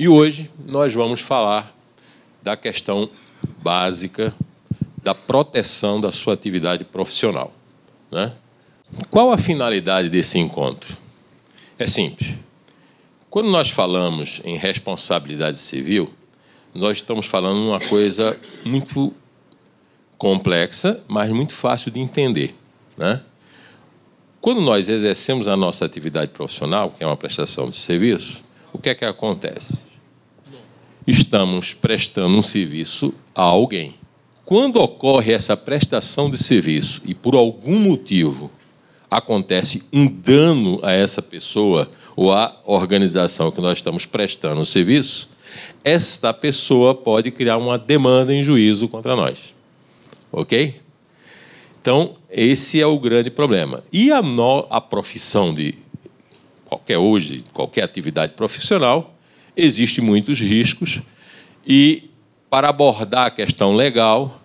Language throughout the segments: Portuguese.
E hoje nós vamos falar da questão básica da proteção da sua atividade profissional. Né? Qual a finalidade desse encontro? É simples. Quando nós falamos em responsabilidade civil, nós estamos falando uma coisa muito complexa, mas muito fácil de entender. Né? Quando nós exercemos a nossa atividade profissional, que é uma prestação de serviço, o que é que acontece? Estamos prestando um serviço a alguém. Quando ocorre essa prestação de serviço e por algum motivo acontece um dano a essa pessoa ou à organização que nós estamos prestando o serviço, esta pessoa pode criar uma demanda em juízo contra nós. Ok? Então, esse é o grande problema. E a, no, a profissão de qualquer hoje, qualquer atividade profissional, existe muitos riscos e para abordar a questão legal,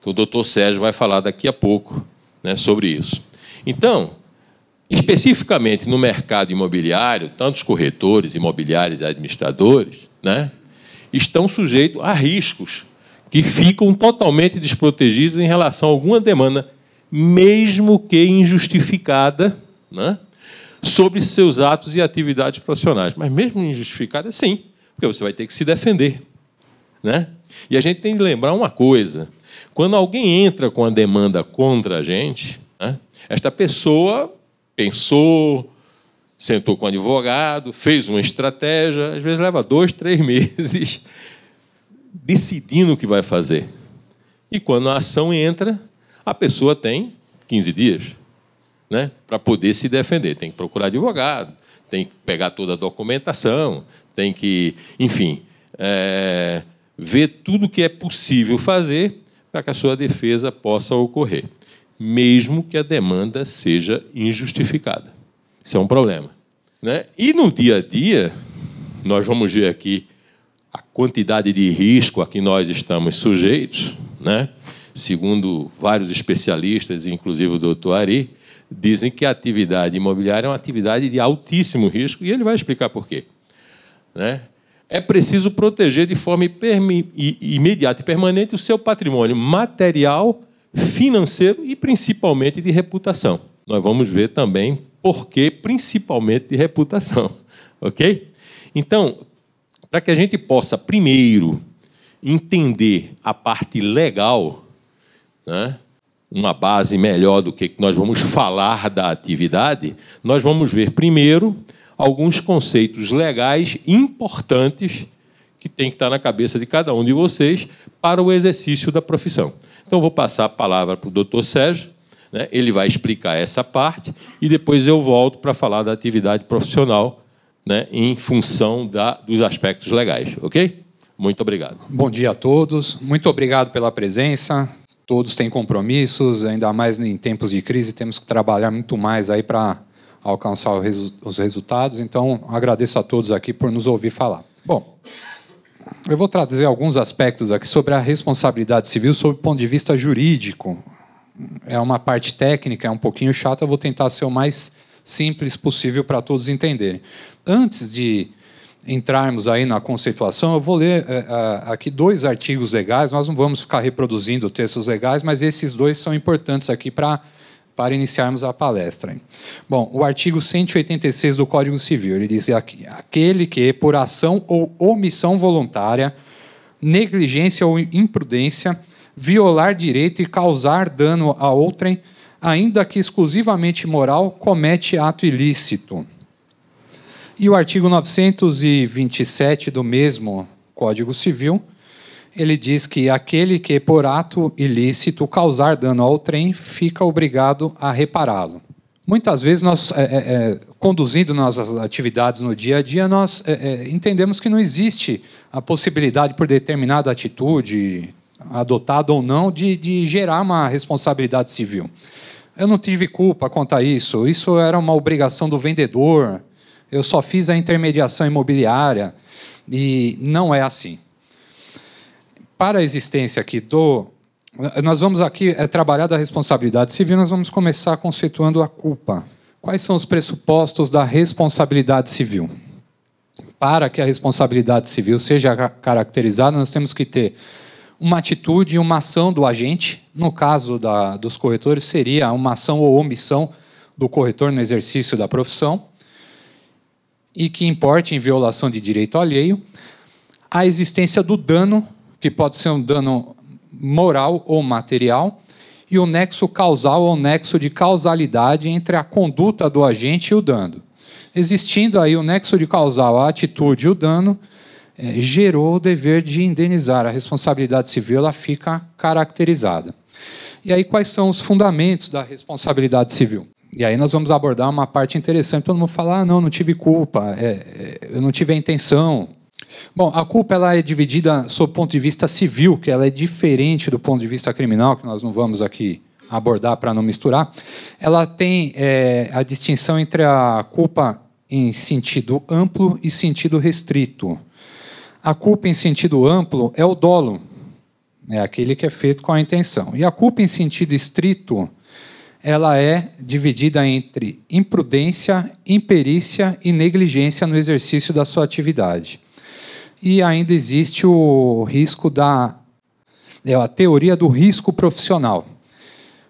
que o doutor Sérgio vai falar daqui a pouco né, sobre isso. Então, especificamente no mercado imobiliário, tantos corretores, imobiliários e administradores né, estão sujeitos a riscos que ficam totalmente desprotegidos em relação a alguma demanda, mesmo que injustificada, né, sobre seus atos e atividades profissionais. Mas mesmo injustificada, sim, porque você vai ter que se defender. Né? E a gente tem que lembrar uma coisa: quando alguém entra com a demanda contra a gente, né, esta pessoa pensou, sentou com o advogado, fez uma estratégia, às vezes leva dois, três meses decidindo o que vai fazer. E quando a ação entra, a pessoa tem 15 dias né, para poder se defender. Tem que procurar advogado, tem que pegar toda a documentação, tem que, enfim, é, ver tudo que é possível fazer para que a sua defesa possa ocorrer, mesmo que a demanda seja injustificada. Isso é um problema. Né? E no dia a dia, nós vamos ver aqui a quantidade de risco a que nós estamos sujeitos, né? segundo vários especialistas, inclusive o doutor Ari, dizem que a atividade imobiliária é uma atividade de altíssimo risco, e ele vai explicar por quê. Né? é preciso proteger de forma imediata e permanente o seu patrimônio material, financeiro e principalmente de reputação. Nós vamos ver também por que principalmente de reputação, ok? Então, para que a gente possa primeiro entender a parte legal, né? Uma base melhor do que nós vamos falar da atividade, nós vamos ver primeiro alguns conceitos legais importantes que tem que estar na cabeça de cada um de vocês para o exercício da profissão. Então, vou passar a palavra para o doutor Sérgio, né? ele vai explicar essa parte e depois eu volto para falar da atividade profissional né? em função da, dos aspectos legais, ok? Muito obrigado. Bom dia a todos, muito obrigado pela presença. Todos têm compromissos, ainda mais em tempos de crise, temos que trabalhar muito mais aí para alcançar os resultados. Então, agradeço a todos aqui por nos ouvir falar. Bom, eu vou trazer alguns aspectos aqui sobre a responsabilidade civil sob o ponto de vista jurídico. É uma parte técnica, é um pouquinho chata, eu vou tentar ser o mais simples possível para todos entenderem. Antes de entrarmos aí na conceituação, eu vou ler é, aqui dois artigos legais. Nós não vamos ficar reproduzindo textos legais, mas esses dois são importantes aqui para para iniciarmos a palestra. Bom, o artigo 186 do Código Civil, ele diz aqui, aquele que, por ação ou omissão voluntária, negligência ou imprudência, violar direito e causar dano a outrem, ainda que exclusivamente moral, comete ato ilícito. E o artigo 927 do mesmo Código Civil ele diz que aquele que, por ato ilícito, causar dano ao trem, fica obrigado a repará-lo. Muitas vezes, nós, é, é, é conduzindo nossas atividades no dia a dia, nós é, é, entendemos que não existe a possibilidade, por determinada atitude, adotada ou não, de, de gerar uma responsabilidade civil. Eu não tive culpa quanto a isso, isso era uma obrigação do vendedor, eu só fiz a intermediação imobiliária, e não é assim para a existência aqui do. Nós vamos aqui é, trabalhar da responsabilidade civil, nós vamos começar conceituando a culpa. Quais são os pressupostos da responsabilidade civil? para que a responsabilidade civil seja caracterizada, nós temos que ter uma atitude, uma ação do agente. No caso da, dos corretores, seria uma ação ou omissão do corretor no exercício da profissão e que importe em violação de direito alheio. A existência do dano, que pode ser um dano moral ou material, e o nexo causal ou nexo de causalidade entre a conduta do agente e o dano. Existindo aí o nexo de causal, a atitude e o dano, é, gerou o dever de indenizar. A responsabilidade civil ela fica caracterizada. E aí, quais são os fundamentos da responsabilidade civil? E aí nós vamos abordar uma parte interessante. Todo mundo fala, ah, não, não tive culpa, é, é, eu não tive a intenção. Bom, a culpa ela é dividida sob o ponto de vista civil, que ela é diferente do ponto de vista criminal, que nós não vamos aqui abordar para não misturar. Ela tem é, a distinção entre a culpa em sentido amplo e sentido restrito. A culpa em sentido amplo é o dolo, é aquele que é feito com a intenção. E a culpa em sentido estrito, ela é dividida entre imprudência, imperícia e negligência no exercício da sua atividade. E ainda existe o risco da é a teoria do risco profissional.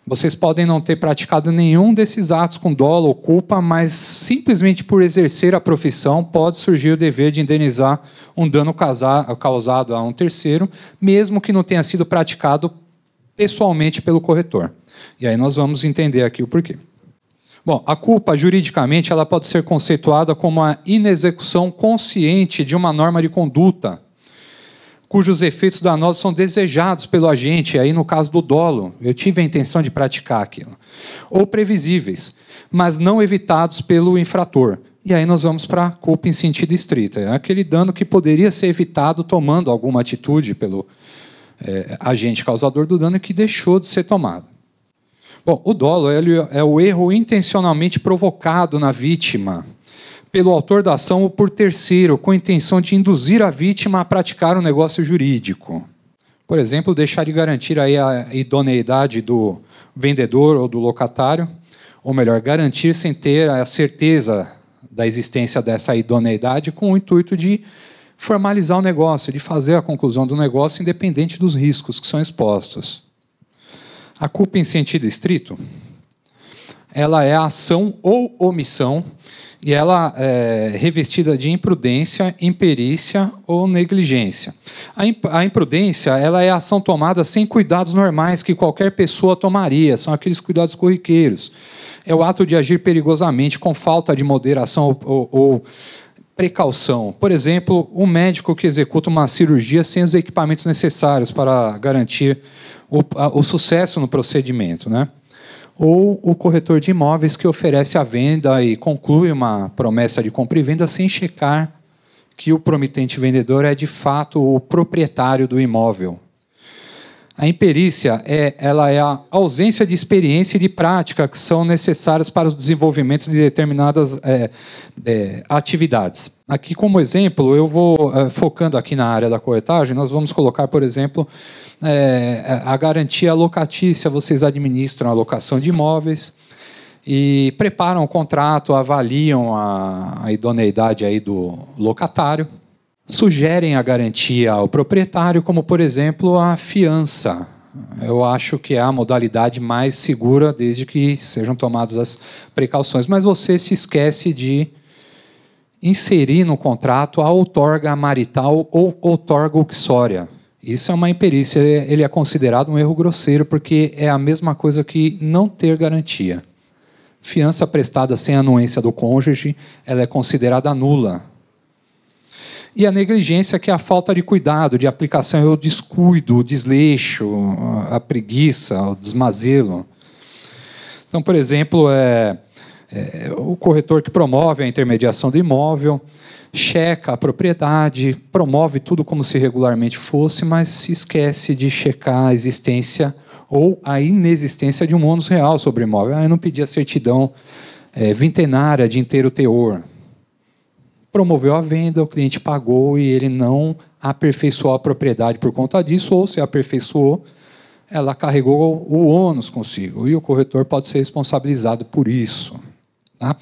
Vocês podem não ter praticado nenhum desses atos com dolo ou culpa, mas simplesmente por exercer a profissão pode surgir o dever de indenizar um dano causado a um terceiro, mesmo que não tenha sido praticado pessoalmente pelo corretor. E aí nós vamos entender aqui o porquê. Bom, a culpa juridicamente ela pode ser conceituada como a inexecução consciente de uma norma de conduta cujos efeitos danosos são desejados pelo agente, aí no caso do dolo, eu tive a intenção de praticar aquilo, ou previsíveis, mas não evitados pelo infrator. E aí nós vamos para a culpa em sentido estrito, é aquele dano que poderia ser evitado tomando alguma atitude pelo é, agente causador do dano que deixou de ser tomado. Bom, o dolo é o erro intencionalmente provocado na vítima, pelo autor da ação ou por terceiro, com intenção de induzir a vítima a praticar um negócio jurídico. Por exemplo, deixar de garantir aí a idoneidade do vendedor ou do locatário, ou melhor, garantir sem ter a certeza da existência dessa idoneidade com o intuito de formalizar o negócio, de fazer a conclusão do negócio independente dos riscos que são expostos. A culpa em sentido estrito, ela é a ação ou omissão e ela é revestida de imprudência, imperícia ou negligência. A imprudência ela é a ação tomada sem cuidados normais que qualquer pessoa tomaria, são aqueles cuidados corriqueiros. É o ato de agir perigosamente com falta de moderação ou, ou, precaução. Por exemplo, um médico que executa uma cirurgia sem os equipamentos necessários para garantir o, o sucesso no procedimento, né? ou o corretor de imóveis que oferece a venda e conclui uma promessa de compra e venda sem checar que o promitente vendedor é de fato o proprietário do imóvel. A imperícia é, ela é a ausência de experiência e de prática que são necessárias para o desenvolvimento de determinadas é, é, atividades. Aqui, como exemplo, eu vou é, focando aqui na área da corretagem, nós vamos colocar, por exemplo, é, a garantia locatícia. Vocês administram a locação de imóveis e preparam o contrato, avaliam a, a idoneidade aí do locatário sugerem a garantia ao proprietário, como, por exemplo, a fiança. Eu acho que é a modalidade mais segura, desde que sejam tomadas as precauções. Mas você se esquece de inserir no contrato a outorga marital ou outorga uxória. Isso é uma imperícia, ele é considerado um erro grosseiro, porque é a mesma coisa que não ter garantia. Fiança prestada sem anuência do cônjuge, ela é considerada nula, e a negligência, que é a falta de cuidado, de aplicação, é o descuido, o desleixo, a preguiça, o desmazelo. Então, por exemplo, é, é, o corretor que promove a intermediação do imóvel, checa a propriedade, promove tudo como se regularmente fosse, mas se esquece de checar a existência ou a inexistência de um ônus real sobre o imóvel. Ah, eu não pedi a certidão é, vintenária de inteiro teor promoveu a venda, o cliente pagou e ele não aperfeiçoou a propriedade por conta disso, ou se aperfeiçoou, ela carregou o ônus consigo e o corretor pode ser responsabilizado por isso. Tá?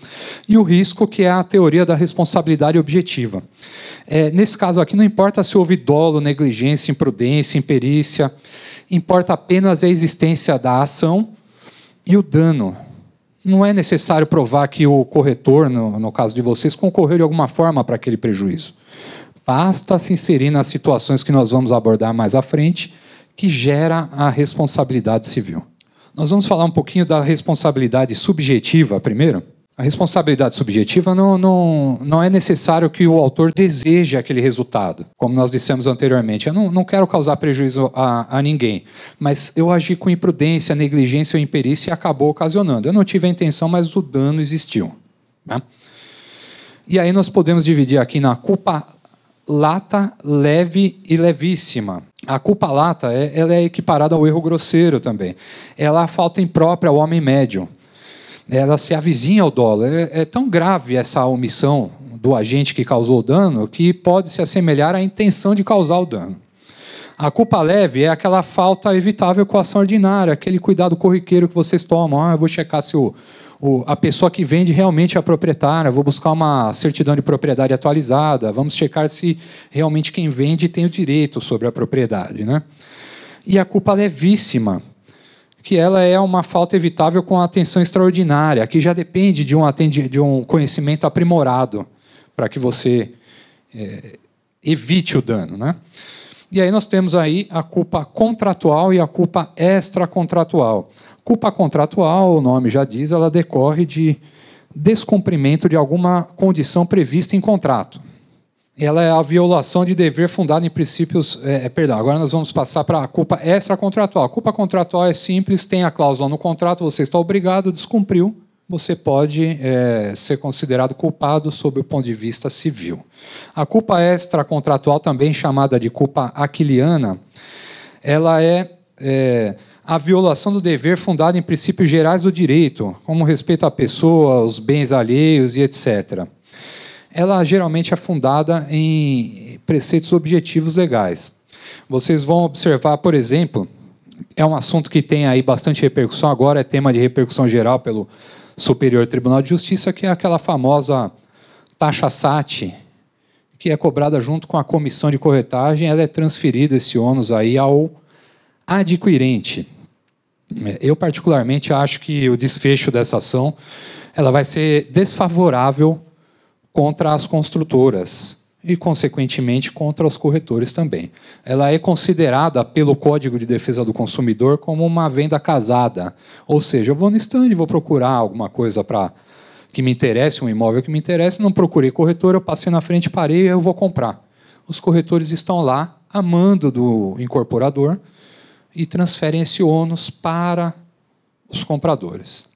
E o risco, que é a teoria da responsabilidade objetiva. É, nesse caso aqui, não importa se houve dolo, negligência, imprudência, imperícia, importa apenas a existência da ação e o dano. Não é necessário provar que o corretor, no, no caso de vocês, concorreu de alguma forma para aquele prejuízo. Basta se inserir nas situações que nós vamos abordar mais à frente, que gera a responsabilidade civil. Nós vamos falar um pouquinho da responsabilidade subjetiva primeiro. A responsabilidade subjetiva não, não, não é necessário que o autor deseje aquele resultado, como nós dissemos anteriormente. Eu não, não quero causar prejuízo a, a ninguém, mas eu agi com imprudência, negligência ou imperícia e acabou ocasionando. Eu não tive a intenção, mas o dano existiu. Né? E aí nós podemos dividir aqui na culpa lata, leve e levíssima. A culpa lata é, ela é equiparada ao erro grosseiro também. Ela é falta imprópria ao homem médio ela se avizinha ao dolo. É, é tão grave essa omissão do agente que causou o dano que pode se assemelhar à intenção de causar o dano. A culpa leve é aquela falta evitável com a ação ordinária, aquele cuidado corriqueiro que vocês tomam. Ah, eu vou checar se o, o, a pessoa que vende realmente é a proprietária, vou buscar uma certidão de propriedade atualizada, vamos checar se realmente quem vende tem o direito sobre a propriedade. Né? E a culpa levíssima que ela é uma falta evitável com atenção extraordinária, que já depende de um, de um conhecimento aprimorado para que você é, evite o dano. Né? E aí nós temos aí a culpa contratual e a culpa extracontratual. Culpa contratual, o nome já diz, ela decorre de descumprimento de alguma condição prevista em contrato ela é a violação de dever fundado em princípios. É, é, perdão, agora nós vamos passar para a culpa extracontratual. A culpa contratual é simples, tem a cláusula no contrato, você está obrigado, descumpriu, você pode é, ser considerado culpado sob o ponto de vista civil. A culpa extracontratual, também chamada de culpa aquiliana, ela é, é a violação do dever fundado em princípios gerais do direito, como respeito à pessoa, os bens alheios e etc ela geralmente é fundada em preceitos objetivos legais. Vocês vão observar, por exemplo, é um assunto que tem aí bastante repercussão agora, é tema de repercussão geral pelo Superior Tribunal de Justiça, que é aquela famosa taxa SAT, que é cobrada junto com a comissão de corretagem, ela é transferida esse ônus aí ao adquirente. Eu particularmente acho que o desfecho dessa ação ela vai ser desfavorável contra as construtoras e, consequentemente, contra os corretores também. Ela é considerada pelo Código de Defesa do Consumidor como uma venda casada. Ou seja, eu vou no stand, vou procurar alguma coisa para que me interesse, um imóvel que me interesse, não procurei corretor, eu passei na frente, parei, eu vou comprar. Os corretores estão lá, amando do incorporador, e transferem esse ônus para os compradores.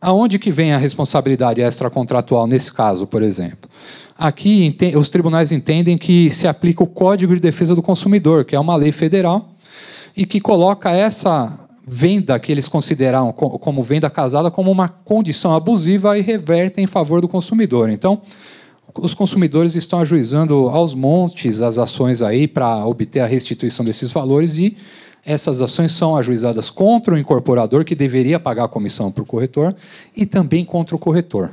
Aonde que vem a responsabilidade extracontratual nesse caso, por exemplo? Aqui os tribunais entendem que se aplica o Código de Defesa do Consumidor, que é uma lei federal e que coloca essa venda que eles consideram como venda casada como uma condição abusiva e reverte em favor do consumidor. Então, os consumidores estão ajuizando aos montes as ações aí para obter a restituição desses valores e essas ações são ajuizadas contra o incorporador, que deveria pagar a comissão para o corretor, e também contra o corretor.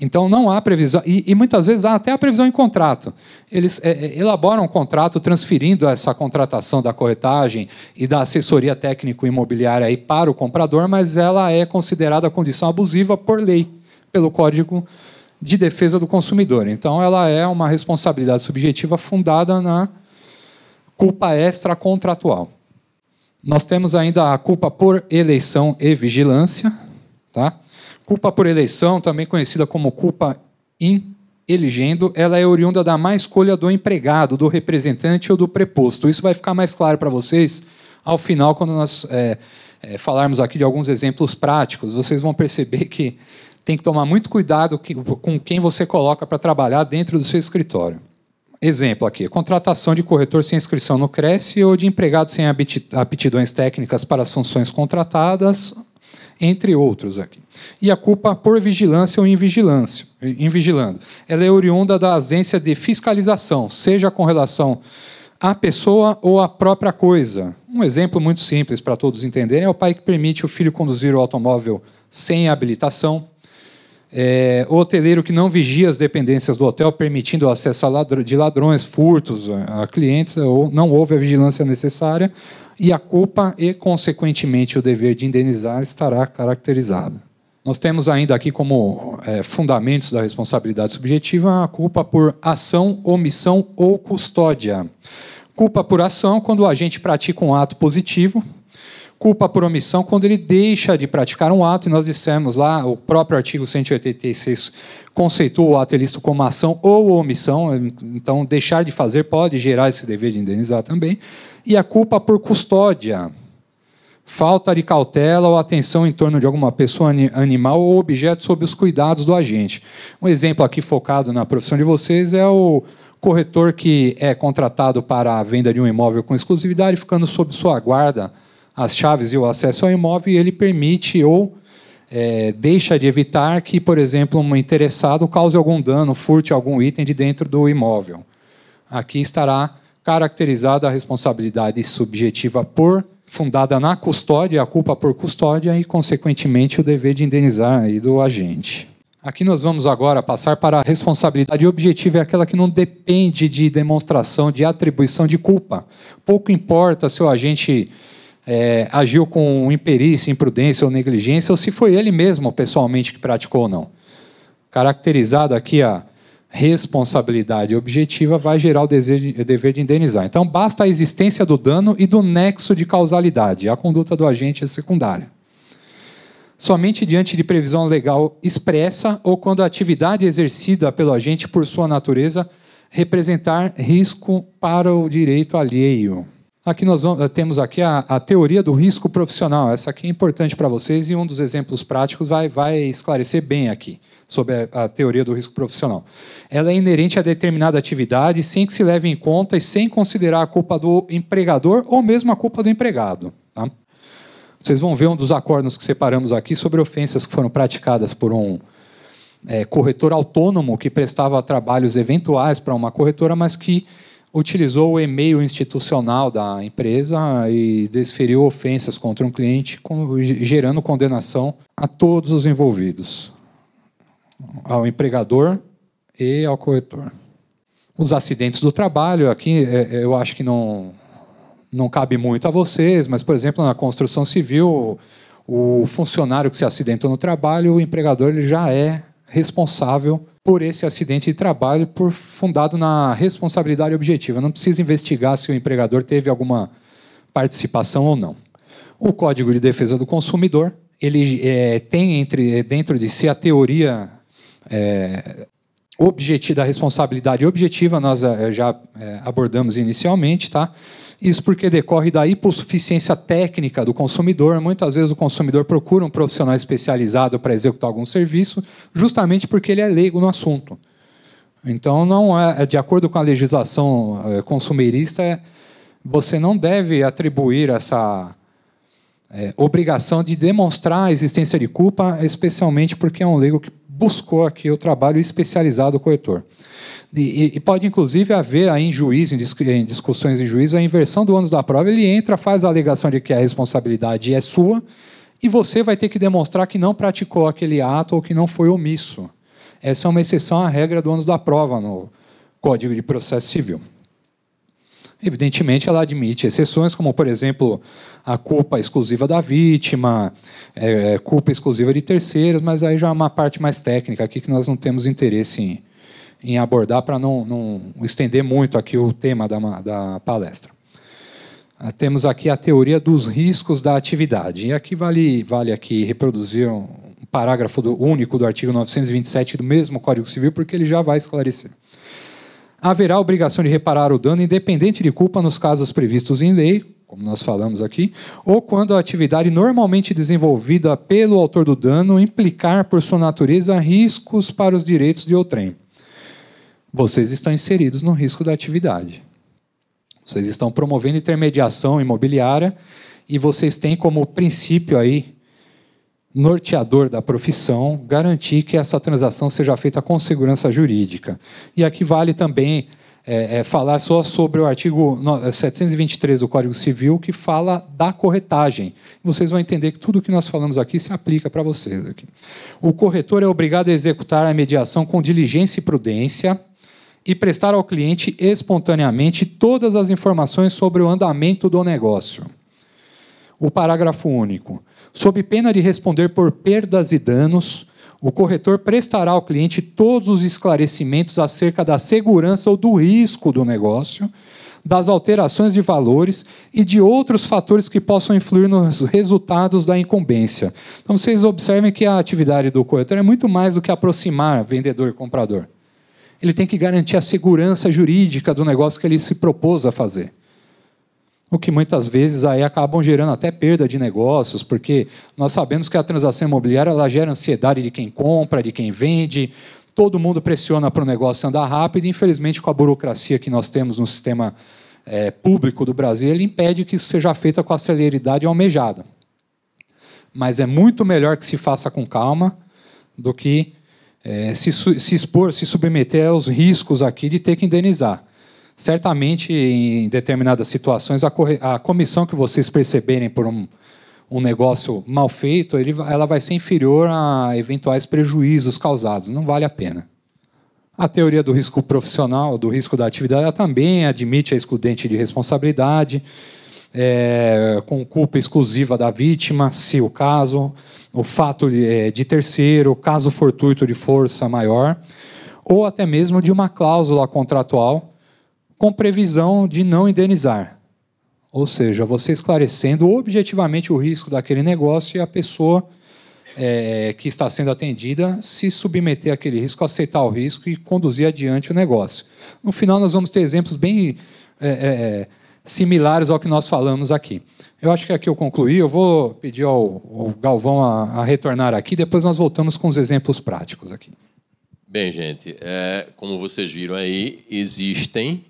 Então não há previsão, e, e, muitas vezes há até a previsão em contrato. Eles é, é, elaboram um contrato transferindo essa contratação da corretagem e da assessoria técnico-imobiliária aí para o comprador, mas ela é considerada condição abusiva por lei, pelo Código de Defesa do Consumidor. Então ela é uma responsabilidade subjetiva fundada na culpa extracontratual. Nós temos ainda a culpa por eleição e vigilância. Tá? Culpa por eleição, também conhecida como culpa in elegendo, ela é oriunda da má escolha do empregado, do representante ou do preposto. Isso vai ficar mais claro para vocês ao final, quando nós é, é, falarmos aqui de alguns exemplos práticos. Vocês vão perceber que tem que tomar muito cuidado com quem você coloca para trabalhar dentro do seu escritório. Exemplo aqui, contratação de corretor sem inscrição no Cresce ou de empregado sem aptidões técnicas para as funções contratadas, entre outros aqui. E a culpa por vigilância ou invigilância, invigilando. Ela é oriunda da ausência de fiscalização, seja com relação à pessoa ou à própria coisa. Um exemplo muito simples para todos entenderem é o pai que permite o filho conduzir o automóvel sem habilitação, é, o hoteleiro que não vigia as dependências do hotel, permitindo o acesso de ladrões, furtos a clientes, ou não houve a vigilância necessária, e a culpa e, consequentemente, o dever de indenizar estará caracterizado. Nós temos ainda aqui como é, fundamentos da responsabilidade subjetiva a culpa por ação, omissão ou custódia. Culpa por ação quando o agente pratica um ato positivo, culpa por omissão quando ele deixa de praticar um ato, e nós dissemos lá, o próprio artigo 186 conceitua o ato ilícito como ação ou omissão, então deixar de fazer pode gerar esse dever de indenizar também, e a culpa por custódia, falta de cautela ou atenção em torno de alguma pessoa, animal ou objeto sob os cuidados do agente. Um exemplo aqui focado na profissão de vocês é o corretor que é contratado para a venda de um imóvel com exclusividade, ficando sob sua guarda as chaves e o acesso ao imóvel e ele permite ou é, deixa de evitar que, por exemplo, um interessado cause algum dano, furte algum item de dentro do imóvel. Aqui estará caracterizada a responsabilidade subjetiva por fundada na custódia, a culpa por custódia e, consequentemente, o dever de indenizar do agente. Aqui nós vamos agora passar para a responsabilidade objetiva, é aquela que não depende de demonstração, de atribuição de culpa. Pouco importa se o agente é, agiu com imperícia, imprudência ou negligência, ou se foi ele mesmo pessoalmente que praticou ou não. Caracterizado aqui a responsabilidade objetiva, vai gerar o, desejo, o dever de indenizar. Então, basta a existência do dano e do nexo de causalidade. A conduta do agente é secundária. Somente diante de previsão legal expressa ou quando a atividade exercida pelo agente, por sua natureza, representar risco para o direito alheio. Aqui nós vamos, temos aqui a, a, teoria do risco profissional. Essa aqui é importante para vocês e um dos exemplos práticos vai, vai esclarecer bem aqui sobre a, a, teoria do risco profissional. Ela é inerente a determinada atividade sem que se leve em conta e sem considerar a culpa do empregador ou mesmo a culpa do empregado. Tá? Vocês vão ver um dos acordos que separamos aqui sobre ofensas que foram praticadas por um é, corretor autônomo que prestava trabalhos eventuais para uma corretora, mas que utilizou o e-mail institucional da empresa e desferiu ofensas contra um cliente, gerando condenação a todos os envolvidos, ao empregador e ao corretor. Os acidentes do trabalho, aqui é, é, eu acho que não, não cabe muito a vocês, mas, por exemplo, na construção civil, o funcionário que se acidentou no trabalho, o empregador ele já é responsável por esse acidente de trabalho, por fundado na responsabilidade objetiva. Não precisa investigar se o empregador teve alguma participação ou não. O Código de Defesa do Consumidor ele é, tem entre dentro de si a teoria é, da responsabilidade objetiva. Nós é, já é, abordamos inicialmente, tá? Isso porque decorre da hipossuficiência técnica do consumidor. Muitas vezes o consumidor procura um profissional especializado para executar algum serviço, justamente porque ele é leigo no assunto. Então, não é, é de acordo com a legislação é, consumerista, você não deve atribuir essa é, obrigação de demonstrar a existência de culpa, especialmente porque é um leigo que buscou aqui o trabalho especializado do corretor. E, e, pode, inclusive, haver aí em juízo, em, discussões em juízo, a inversão do ônus da prova. Ele entra, faz a alegação de que a responsabilidade é sua, e você vai ter que demonstrar que não praticou aquele ato ou que não foi omisso. Essa é uma exceção à regra do ônus da prova no Código de Processo Civil. Evidentemente, ela admite exceções, como, por exemplo, a culpa exclusiva da vítima, é, culpa exclusiva de terceiros, mas aí já é uma parte mais técnica aqui que nós não temos interesse em, em abordar para não, não, estender muito aqui o tema da, da palestra. Ah, temos aqui a teoria dos riscos da atividade. E aqui vale, vale aqui reproduzir um parágrafo do, único do artigo 927 do mesmo Código Civil, porque ele já vai esclarecer. Haverá obrigação de reparar o dano independente de culpa nos casos previstos em lei, como nós falamos aqui, ou quando a atividade normalmente desenvolvida pelo autor do dano implicar, por sua natureza, riscos para os direitos de outrem vocês estão inseridos no risco da atividade. Vocês estão promovendo intermediação imobiliária e vocês têm como princípio aí norteador da profissão garantir que essa transação seja feita com segurança jurídica. E aqui vale também é, é, falar só sobre o artigo 723 do Código Civil, que fala da corretagem. Vocês vão entender que tudo o que nós falamos aqui se aplica para vocês. Aqui. O corretor é obrigado a executar a mediação com diligência e prudência e prestar ao cliente espontaneamente todas as informações sobre o andamento do negócio. O parágrafo único. Sob pena de responder por perdas e danos, o corretor prestará ao cliente todos os esclarecimentos acerca da segurança ou do risco do negócio, das alterações de valores e de outros fatores que possam influir nos resultados da incumbência. Então vocês observem que a atividade do corretor é muito mais do que aproximar vendedor e comprador. Ele tem que garantir a segurança jurídica do negócio que ele se propôs a fazer o que muitas vezes aí acabam gerando até perda de negócios, porque nós sabemos que a transação imobiliária ela gera ansiedade de quem compra, de quem vende, todo mundo pressiona para o negócio andar rápido, e infelizmente com a burocracia que nós temos no sistema é, público do Brasil, ele impede que isso seja feito com a celeridade almejada. Mas é muito melhor que se faça com calma do que é, se, se expor, se submeter aos riscos aqui de ter que indenizar. Certamente, em determinadas situações, a, a comissão que vocês perceberem por um, um negócio mal feito, ele, ela vai ser inferior a eventuais prejuízos causados. Não vale a pena. A teoria do risco profissional, do risco da atividade, ela também admite a excludente de responsabilidade, é, com culpa exclusiva da vítima, se o caso, o fato de, é, de terceiro, caso fortuito de força maior, ou até mesmo de uma cláusula contratual com previsão de não indenizar. Ou seja, você esclarecendo objetivamente o risco daquele negócio e a pessoa é, que está sendo atendida se submeter àquele risco, aceitar o risco e conduzir adiante o negócio. No final, nós vamos ter exemplos bem é, é, é similares ao que nós falamos aqui. Eu acho que aqui eu concluí. Eu vou pedir ao, ao Galvão a, a, retornar aqui, depois nós voltamos com os exemplos práticos aqui. Bem, gente, é, como vocês viram aí, existem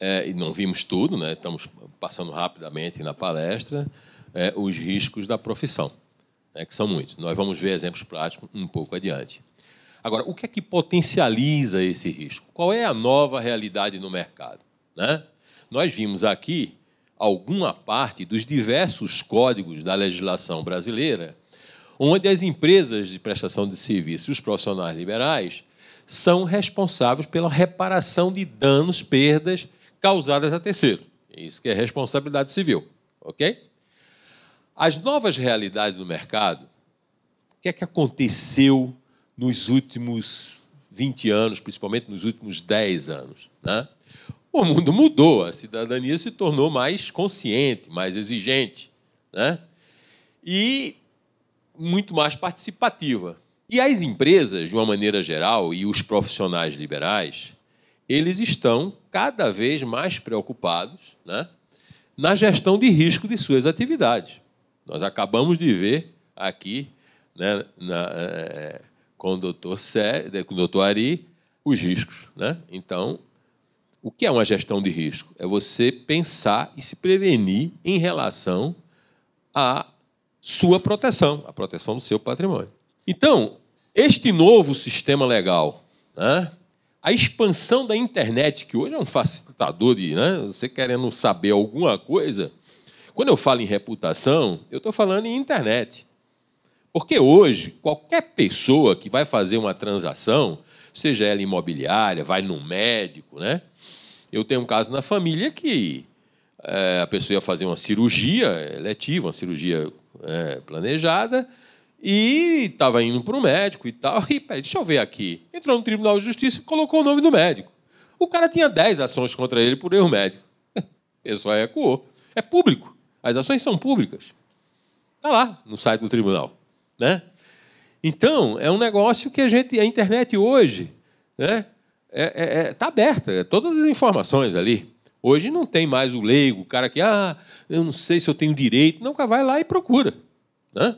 é, e não vimos tudo, né? estamos passando rapidamente na palestra, é, os riscos da profissão, né? que são muitos. Nós vamos ver exemplos práticos um pouco adiante. Agora, o que é que potencializa esse risco? Qual é a nova realidade no mercado? Né? Nós vimos aqui alguma parte dos diversos códigos da legislação brasileira, onde as empresas de prestação de serviços e os profissionais liberais são responsáveis pela reparação de danos, perdas causadas a terceiro. Isso que é responsabilidade civil, ok? As novas realidades do mercado, o que é que aconteceu nos últimos 20 anos, principalmente nos últimos 10 anos? Né? O mundo mudou, a cidadania se tornou mais consciente, mais exigente, né? e muito mais participativa. E as empresas, de uma maneira geral, e os profissionais liberais, eles estão cada vez mais preocupados né, na gestão de risco de suas atividades. Nós acabamos de ver aqui né, na, é, com, o doutor Sé, com o doutor Ari os riscos. Né? Então, o que é uma gestão de risco? É você pensar e se prevenir em relação à sua proteção, a proteção do seu patrimônio. Então, este novo sistema legal, né, a expansão da internet, que hoje é um facilitador de né, você querendo saber alguma coisa. Quando eu falo em reputação, eu estou falando em internet. Porque hoje, qualquer pessoa que vai fazer uma transação, seja ela imobiliária, vai no médico, né? Eu tenho um caso na família que é, a pessoa ia fazer uma cirurgia eletiva, uma cirurgia é, planejada, e estava indo para o médico e tal. E peraí, deixa eu ver aqui. Entrou no Tribunal de Justiça e colocou o nome do médico. O cara tinha 10 ações contra ele por erro médico. O pessoal recuou. É público. As ações são públicas. Está lá no site do tribunal. Né? Então, é um negócio que a gente, a internet hoje, né, está é, é, é tá aberta, é todas as informações ali. Hoje não tem mais o leigo, o cara que, ah, eu não sei se eu tenho direito. Não, vai lá e procura. Né?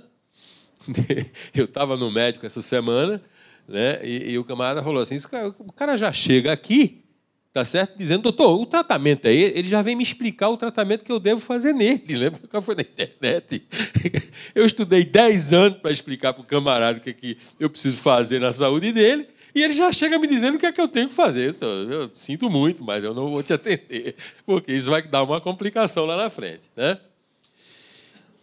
eu estava no médico essa semana, né? E, e, o camarada falou assim: o cara já chega aqui, tá certo? Dizendo, doutor, o tratamento aí, ele já vem me explicar o tratamento que eu devo fazer nele, né? Porque cara foi na internet. Eu estudei 10 anos para explicar para o camarada o que, é que eu preciso fazer na saúde dele, E ele já chega me dizendo o que é que eu tenho que fazer. Eu, eu sinto muito, mas eu não vou te atender, porque isso vai dar uma complicação lá na frente. Né?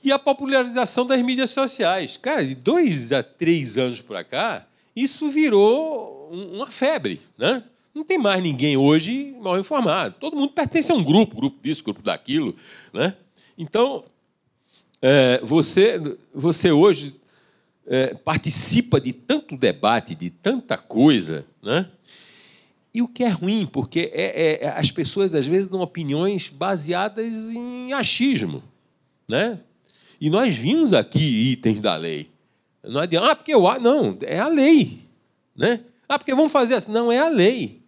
E a popularização das mídias sociais. Cara, de dois a três anos para cá, isso virou uma febre. Né? Não tem mais ninguém hoje mal informado. Todo mundo pertence a um grupo, grupo disso, grupo daquilo. Né? Então, é, você, você hoje é, participa de tanto debate, de tanta coisa, né? E o que é ruim, porque é, é, as pessoas às vezes dão opiniões baseadas em achismo, né? E nós vimos aqui itens da lei. Não adianta, ah, porque eu não, é a lei, né? Ah, porque vamos fazer assim, não é a lei,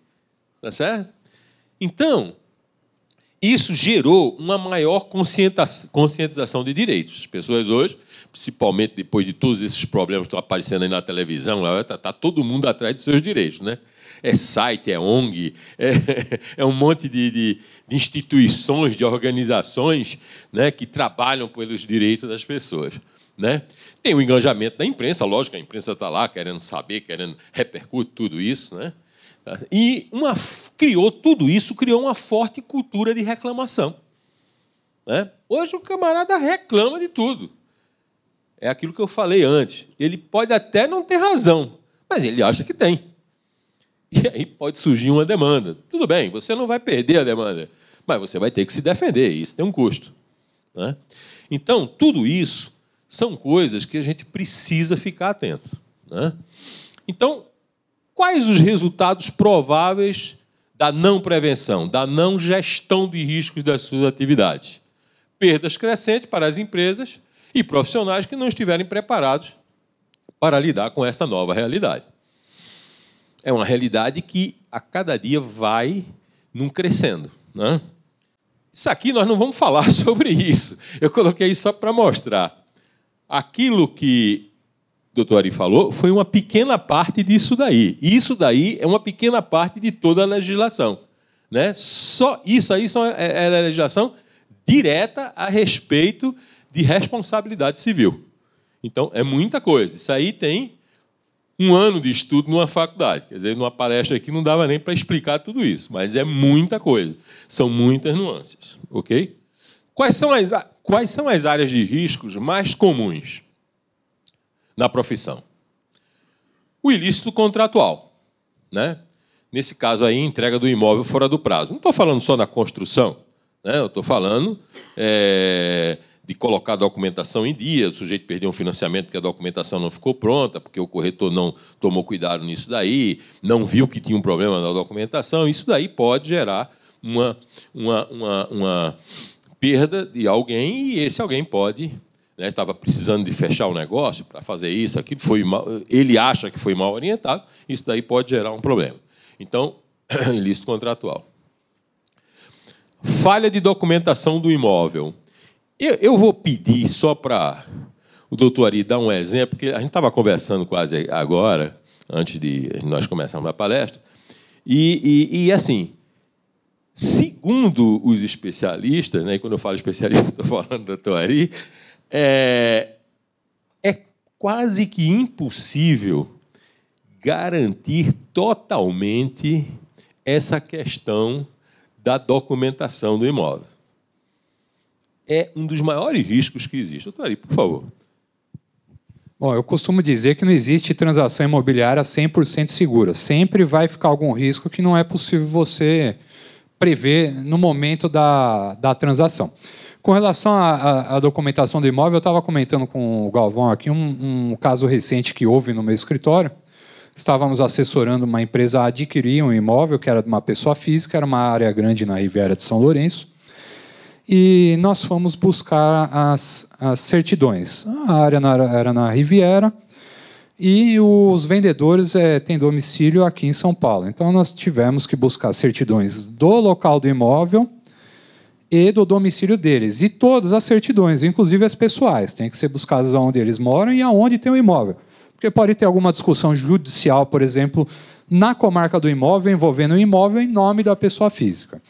tá certo? Então, isso gerou uma maior conscientização de direitos. As pessoas hoje, principalmente depois de todos esses problemas que estão aparecendo aí na televisão, está tá todo mundo atrás de seus direitos. Né? É site, é ONG, é, é um monte de, de, de, instituições, de organizações né, que trabalham pelos direitos das pessoas. Né? Tem o engajamento da imprensa, lógico, a imprensa está lá querendo saber, querendo repercutir tudo isso. Né? E uma, criou tudo isso, criou uma forte cultura de reclamação. Né? Hoje o camarada reclama de tudo. É aquilo que eu falei antes. Ele pode até não ter razão, mas ele acha que tem. E aí pode surgir uma demanda. Tudo bem, você não vai perder a demanda, mas você vai ter que se defender. Isso tem um custo. Né? Então, tudo isso são coisas que a gente precisa ficar atento. Né? Então, Quais os resultados prováveis da não prevenção, da não gestão de riscos das suas atividades? Perdas crescentes para as empresas e profissionais que não estiverem preparados para lidar com essa nova realidade. É uma realidade que a cada dia vai num crescendo. Né? Isso aqui nós não vamos falar sobre isso. Eu coloquei isso só para mostrar. Aquilo que doutor Ari falou, foi uma pequena parte disso daí. Isso daí é uma pequena parte de toda a legislação. Né? Só isso aí é, é a legislação direta a respeito de responsabilidade civil. Então, é muita coisa. Isso aí tem um ano de estudo numa faculdade. Quer dizer, numa palestra aqui não dava nem para explicar tudo isso, mas é muita coisa. São muitas nuances, ok? Quais são as, quais são as áreas de riscos mais comuns? Na profissão. O ilícito contratual, né? Nesse caso aí, entrega do imóvel fora do prazo. Não estou falando só na construção, né? Eu estou falando é, de colocar a documentação em dia, o sujeito perdeu um financiamento porque a documentação não ficou pronta, porque o corretor não tomou cuidado nisso daí, não viu que tinha um problema na documentação. Isso daí pode gerar uma, uma, uma, uma perda de alguém e esse alguém pode né, estava precisando de fechar o negócio para fazer isso, aquilo foi mal, ele acha que foi mal orientado, isso daí pode gerar um problema. Então, ilícito contratual. Falha de documentação do imóvel. Eu, eu vou pedir só para o doutor Ari dar um exemplo, porque a gente estava conversando quase agora, antes de nós começarmos a palestra, e, e, e assim, segundo os especialistas, né, e quando eu falo especialista, estou falando do doutor Ari, é, é quase que impossível garantir totalmente essa questão da documentação do imóvel. É um dos maiores riscos que existe. Doutor Ari, por favor. Bom, eu costumo dizer que não existe transação imobiliária 100% segura. Sempre vai ficar algum risco que não é possível você prever no momento da, da transação. Com relação à, documentação do imóvel, eu estava comentando com o Galvão aqui um, um, caso recente que houve no meu escritório. Estávamos assessorando uma empresa a adquirir um imóvel que era de uma pessoa física, era uma área grande na Riviera de São Lourenço. E nós fomos buscar as, as certidões. A área era na Riviera e os vendedores é, têm domicílio aqui em São Paulo. Então nós tivemos que buscar certidões do local do imóvel e do domicílio deles. E todas as certidões, inclusive as pessoais, têm que ser buscadas onde eles moram e aonde tem o imóvel. Porque pode ter alguma discussão judicial, por exemplo, na comarca do imóvel, envolvendo o imóvel em nome da pessoa física.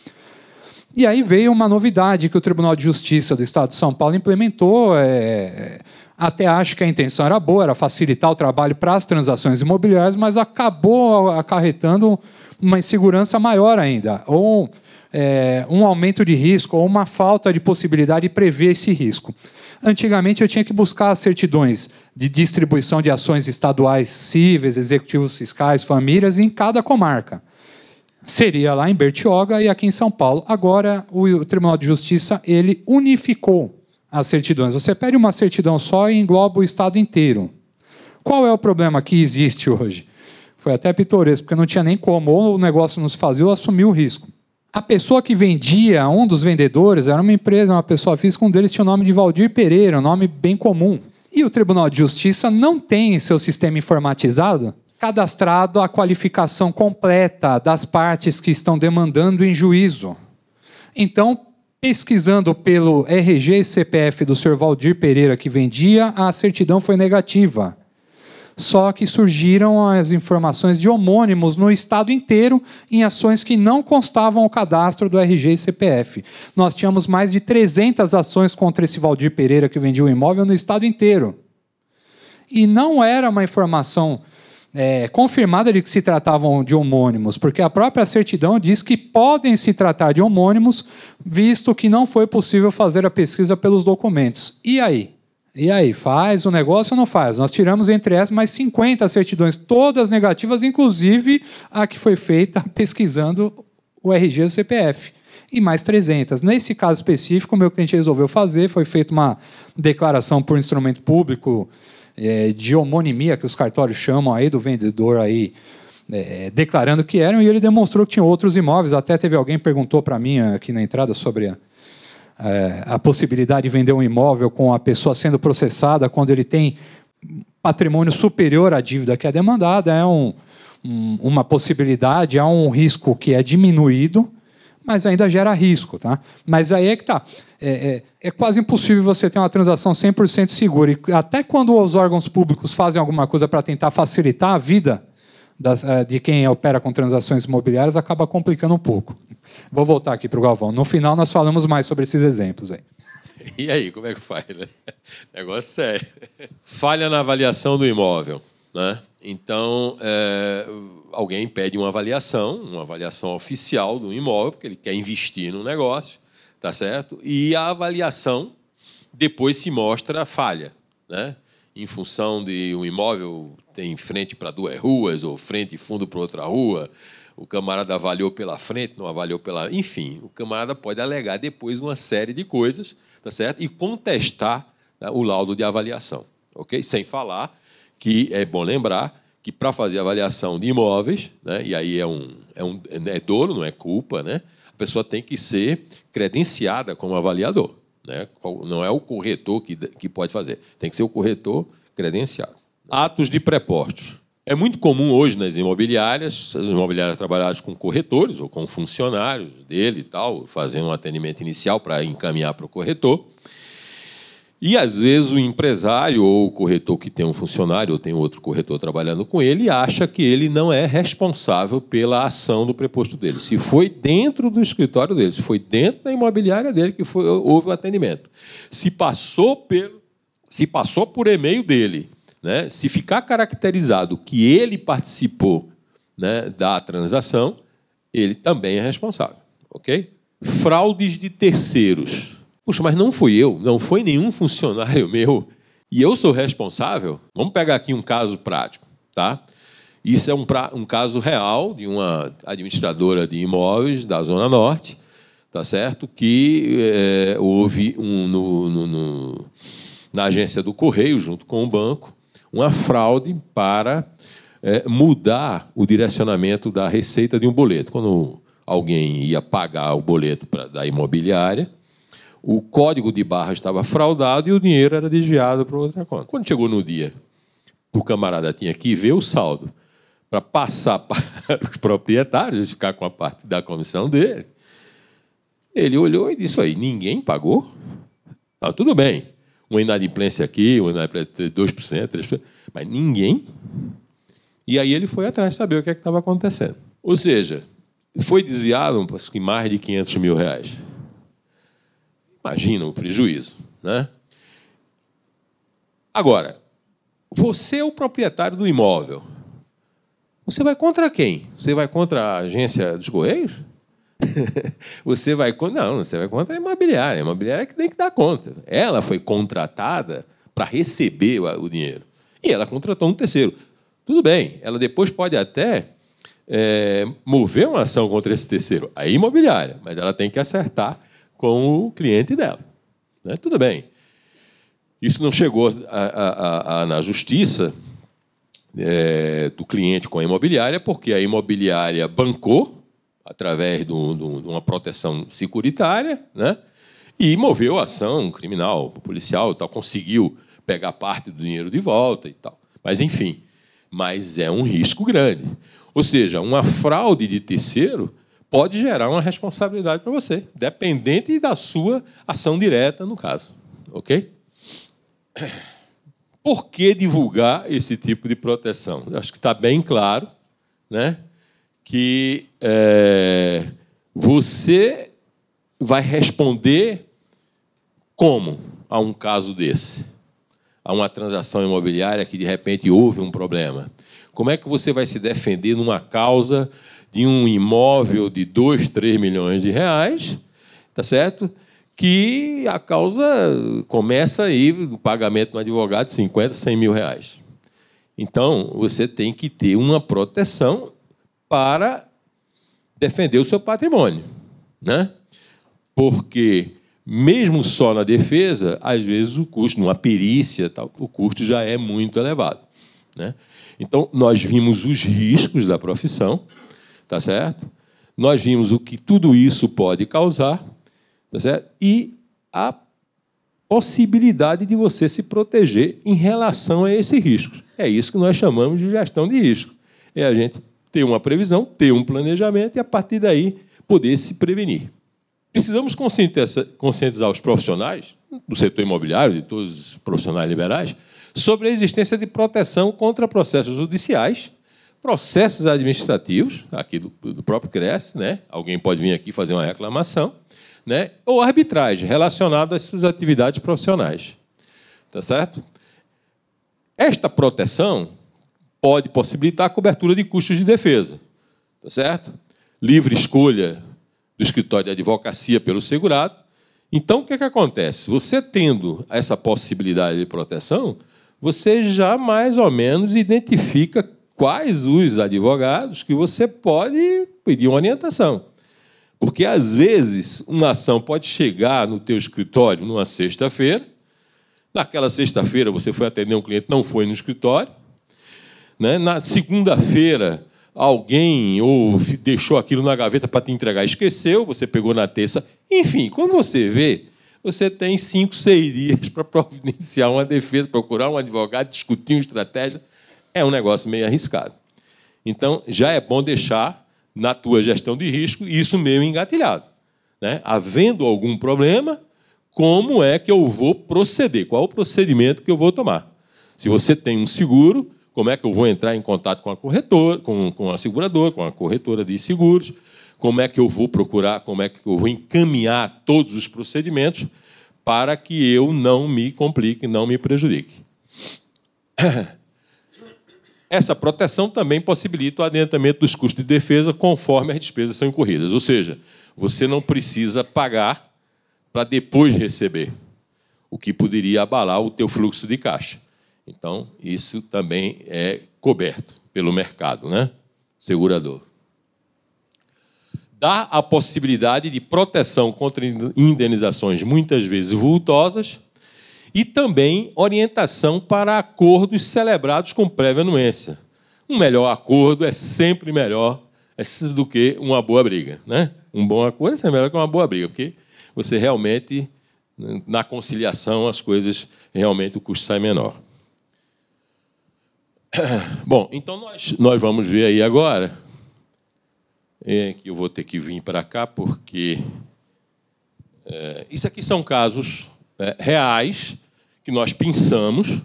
E aí veio uma novidade que o Tribunal de Justiça do Estado de São Paulo implementou é, Até acho que a intenção era boa, era facilitar o trabalho para as transações imobiliárias, mas acabou acarretando uma insegurança maior ainda, ou é, um aumento de risco, ou uma falta de possibilidade de prever esse risco. Antigamente eu tinha que buscar as certidões de distribuição de ações estaduais cíveis, executivos fiscais, famílias em cada comarca. Seria lá em Bertioga e aqui em São Paulo. Agora o Tribunal de Justiça ele unificou as certidões. Você pede uma certidão só e engloba o estado inteiro. Qual é o problema que existe hoje? Foi até pitoresco, porque não tinha nem como, ou o negócio não se fazia ou assumia o risco. A pessoa que vendia, um dos vendedores, era uma empresa, uma pessoa física, um deles tinha o nome de Valdir Pereira, um nome bem comum. E o Tribunal de Justiça não tem em seu sistema informatizado cadastrado a qualificação completa das partes que estão demandando em juízo. Então, pesquisando pelo RG e CPF do Sr. Valdir Pereira que vendia, a certidão foi negativa. Só que surgiram as informações de homônimos no estado inteiro em ações que não constavam o cadastro do RG e CPF. Nós tínhamos mais de 300 ações contra esse Valdir Pereira que vendia o imóvel no estado inteiro. E não era uma informação é, confirmada de que se tratavam de homônimos, porque a própria certidão diz que podem se tratar de homônimos, visto que não foi possível fazer a pesquisa pelos documentos. E aí? E aí, faz o negócio ou não faz? Nós tiramos entre essas mais 50 certidões, todas negativas, inclusive a que foi feita pesquisando o RG do CPF. E mais 300. Nesse caso específico, o meu cliente resolveu fazer, foi feita uma declaração por instrumento público é, de homonimia, que os cartórios chamam aí do vendedor aí, é, declarando que eram, e ele demonstrou que tinha outros imóveis. Até teve alguém que perguntou para mim aqui na entrada sobre a, é, a possibilidade de vender um imóvel com a pessoa sendo processada quando ele tem patrimônio superior à dívida que é demandada, é um, um, uma possibilidade, há um risco que é diminuído, mas ainda gera risco. Tá? Mas aí é que está. É, é, é, quase impossível você ter uma transação 100% segura. E até quando os órgãos públicos fazem alguma coisa para tentar facilitar a vida das, é, de quem opera com transações imobiliárias, acaba complicando um pouco. Vou voltar aqui para o Galvão. No final, nós falamos mais sobre esses exemplos aí. E aí, como é que faz? Né? Negócio sério. Falha na avaliação do imóvel. Né? Então, é, alguém pede uma avaliação, uma avaliação oficial do imóvel, porque ele quer investir no negócio, tá certo? E a avaliação depois se mostra falha, né? Em função de um imóvel tem frente para duas ruas ou frente e fundo para outra rua, o camarada avaliou pela frente, não avaliou pela. Enfim, o camarada pode alegar depois uma série de coisas, tá certo? E contestar né, o laudo de avaliação, ok? Sem falar que é bom lembrar que para fazer avaliação de imóveis, né, e aí é um, é um é dolo, não é culpa, né? A pessoa tem que ser credenciada como avaliador, né? Não é o corretor que, que pode fazer, tem que ser o corretor credenciado. Atos de prepostos. É muito comum hoje nas imobiliárias, as imobiliárias trabalhadas com corretores ou com funcionários dele e tal, fazendo um atendimento inicial para encaminhar para o corretor. E às vezes o empresário ou o corretor que tem um funcionário ou tem outro corretor trabalhando com ele acha que ele não é responsável pela ação do preposto dele. Se foi dentro do escritório dele, se foi dentro da imobiliária dele que foi, houve o atendimento, se passou pelo, se passou por e-mail dele né, se ficar caracterizado que ele participou né, da transação, ele também é responsável. Ok? Fraudes de terceiros. Puxa, mas não fui eu, não foi nenhum funcionário meu e eu sou responsável? Vamos pegar aqui um caso prático. Tá? Isso é um, pra, um caso real de uma administradora de imóveis da Zona Norte, tá certo? que é, houve um, no, no, no, na agência do Correio, junto com o banco, uma fraude para é, mudar o direcionamento da receita de um boleto. Quando alguém ia pagar o boleto pra, da imobiliária, o código de barra estava fraudado e o dinheiro era desviado para outra conta. Quando chegou no dia, o camarada tinha que ver o saldo para passar para os proprietários, ficar com a parte da comissão dele. Ele olhou e disse: aí, ninguém pagou? Tá, tudo bem uma inadimplência aqui, uma inadimplência de 2%, 3%, mas ninguém. E aí ele foi atrás saber o que é estava acontecendo. Ou seja, foi desviado mais de 500 mil reais. Imagina o prejuízo. Né? Agora, você é o proprietário do imóvel. Você vai contra quem? Você vai contra a agência dos Correios? você vai contra. Não, você vai contra a imobiliária. A imobiliária é que tem que dar conta. Ela foi contratada para receber o dinheiro. E ela contratou um terceiro. Tudo bem, ela depois pode até é, mover uma ação contra esse terceiro, a imobiliária, mas ela tem que acertar com o cliente dela. Né? Tudo bem. Isso não chegou a, a, a, na justiça é, do cliente com a imobiliária, porque a imobiliária bancou, através de uma proteção securitária, né? e moveu a ação criminal, policial, tal, conseguiu pegar parte do dinheiro de volta e tal. Mas, enfim, mas é um risco grande. Ou seja, uma fraude de terceiro pode gerar uma responsabilidade para você, dependente da sua ação direta, no caso. Ok? Por que divulgar esse tipo de proteção? Eu acho que está bem claro né, que é, você vai responder como a um caso desse? A uma transação imobiliária que de repente houve um problema. Como é que você vai se defender numa causa de um imóvel de 2, 3 milhões de reais, tá certo? Que a causa começa aí no pagamento um advogado de 50, 100 mil reais. Então, você tem que ter uma proteção para defender o seu patrimônio, né? Porque mesmo só na defesa, às vezes o custo, numa perícia, tal, o custo já é muito elevado, né? Então, nós vimos os riscos da profissão, tá certo? Nós vimos o que tudo isso pode causar, tá certo? E a possibilidade de você se proteger em relação a esses riscos. É isso que nós chamamos de gestão de risco. É a gente ter uma previsão, ter um planejamento e, a partir daí, poder se prevenir. Precisamos conscientizar os profissionais do setor imobiliário, de todos os profissionais liberais, sobre a existência de proteção contra processos judiciais, processos administrativos, aqui do, do próprio CRES, né? alguém pode vir aqui fazer uma reclamação, né? ou arbitragem relacionada às suas atividades profissionais. Tá certo? Esta proteção pode possibilitar a cobertura de custos de defesa. Tá certo? Livre escolha do escritório de advocacia pelo segurado. Então, o que, é que acontece? Você tendo essa possibilidade de proteção, você já mais ou menos identifica quais os advogados que você pode pedir uma orientação. Porque, às vezes, uma ação pode chegar no teu escritório numa sexta-feira, naquela sexta-feira você foi atender um cliente, não foi no escritório, né? na segunda-feira alguém ou deixou aquilo na gaveta para te entregar, esqueceu, você pegou na terça. Enfim, quando você vê, você tem cinco, seis dias para providenciar uma defesa, procurar um advogado, discutir uma estratégia. É um negócio meio arriscado. Então, já é bom deixar na tua gestão de risco isso meio engatilhado. Né? Havendo algum problema, como é que eu vou proceder? Qual o procedimento que eu vou tomar? Se você tem um seguro, como é que eu vou entrar em contato com a corretora, com, com a seguradora, com a corretora de seguros? como é que eu vou procurar, como é que eu vou encaminhar todos os procedimentos para que eu não me complique, não me prejudique. Essa proteção também possibilita o adiantamento dos custos de defesa conforme as despesas são incorridas. Ou seja, você não precisa pagar para depois receber, o que poderia abalar o teu fluxo de caixa. Então, isso também é coberto pelo mercado, né? Segurador dá a possibilidade de proteção contra indenizações muitas vezes vultosas e também orientação para acordos celebrados com prévia anuência. Um melhor acordo é sempre melhor do que uma boa briga. Né? Um bom acordo é sempre melhor que uma boa briga, porque você realmente, na conciliação, as coisas, realmente o custo sai menor. Bom, então nós, nós vamos ver aí agora é, que eu vou ter que vir para cá, porque é, isso aqui são casos é, reais que nós pensamos,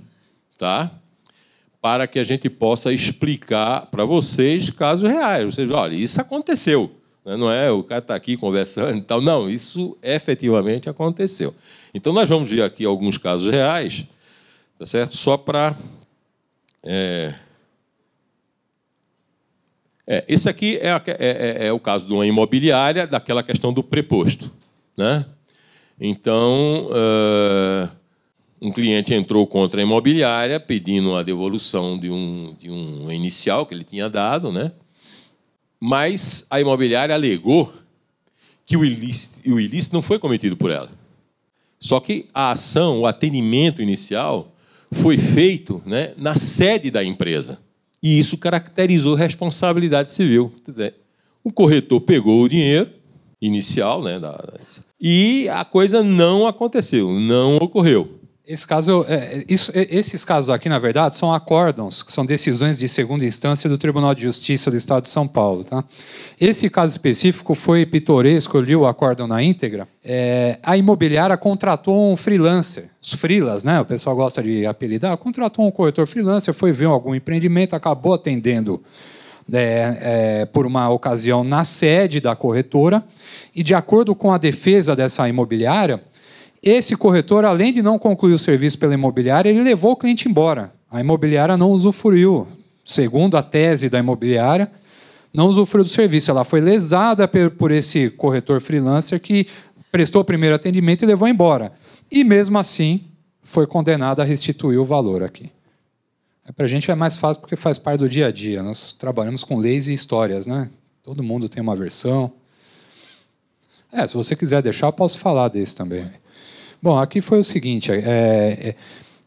tá? para que a gente possa explicar para vocês casos reais. Vocês, olha, isso aconteceu. Né? Não é o cara está aqui conversando e tal. Não, isso efetivamente aconteceu. Então, nós vamos ver aqui alguns casos reais, Tá certo? Só para. É... É, esse aqui é, é, é, é, o caso de uma imobiliária, daquela questão do preposto. Né? Então, uh, um cliente entrou contra a imobiliária pedindo a devolução de um, de um inicial que ele tinha dado, né? mas a imobiliária alegou que o ilícito, o ilícito não foi cometido por ela. Só que a ação, o atendimento inicial, foi feito né, na sede da empresa. E isso caracterizou responsabilidade civil. Dizer, o corretor pegou o dinheiro inicial, né, da, e a coisa não aconteceu, não ocorreu. Esse caso, é, isso, esses casos aqui, na verdade, são acórdons, que são decisões de segunda instância do Tribunal de Justiça do Estado de São Paulo. Tá? Esse caso específico foi pitoresco, eu li o acórdão na íntegra. É, a imobiliária contratou um freelancer, os freelas, né? o pessoal gosta de apelidar, contratou um corretor freelancer, foi ver algum empreendimento, acabou atendendo é, é, por uma ocasião na sede da corretora, e de acordo com a defesa dessa imobiliária, esse corretor, além de não concluir o serviço pela imobiliária, ele levou o cliente embora. A imobiliária não usufruiu, segundo a tese da imobiliária, não usufruiu do serviço. Ela foi lesada por esse corretor freelancer que prestou o primeiro atendimento e levou embora. E mesmo assim, foi condenada a restituir o valor aqui. Para a gente é mais fácil porque faz parte do dia a dia. Nós trabalhamos com leis e histórias, né? Todo mundo tem uma versão. É, se você quiser deixar, eu posso falar desse também. Bom, aqui foi o seguinte: é, é,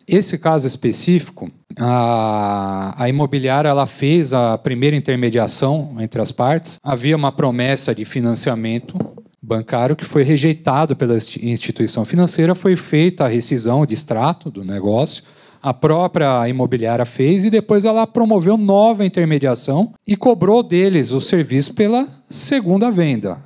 esse caso específico, a, a imobiliária ela fez a primeira intermediação entre as partes. Havia uma promessa de financiamento bancário que foi rejeitado pela instituição financeira, foi feita a rescisão de extrato do negócio. A própria imobiliária fez e depois ela promoveu nova intermediação e cobrou deles o serviço pela segunda venda.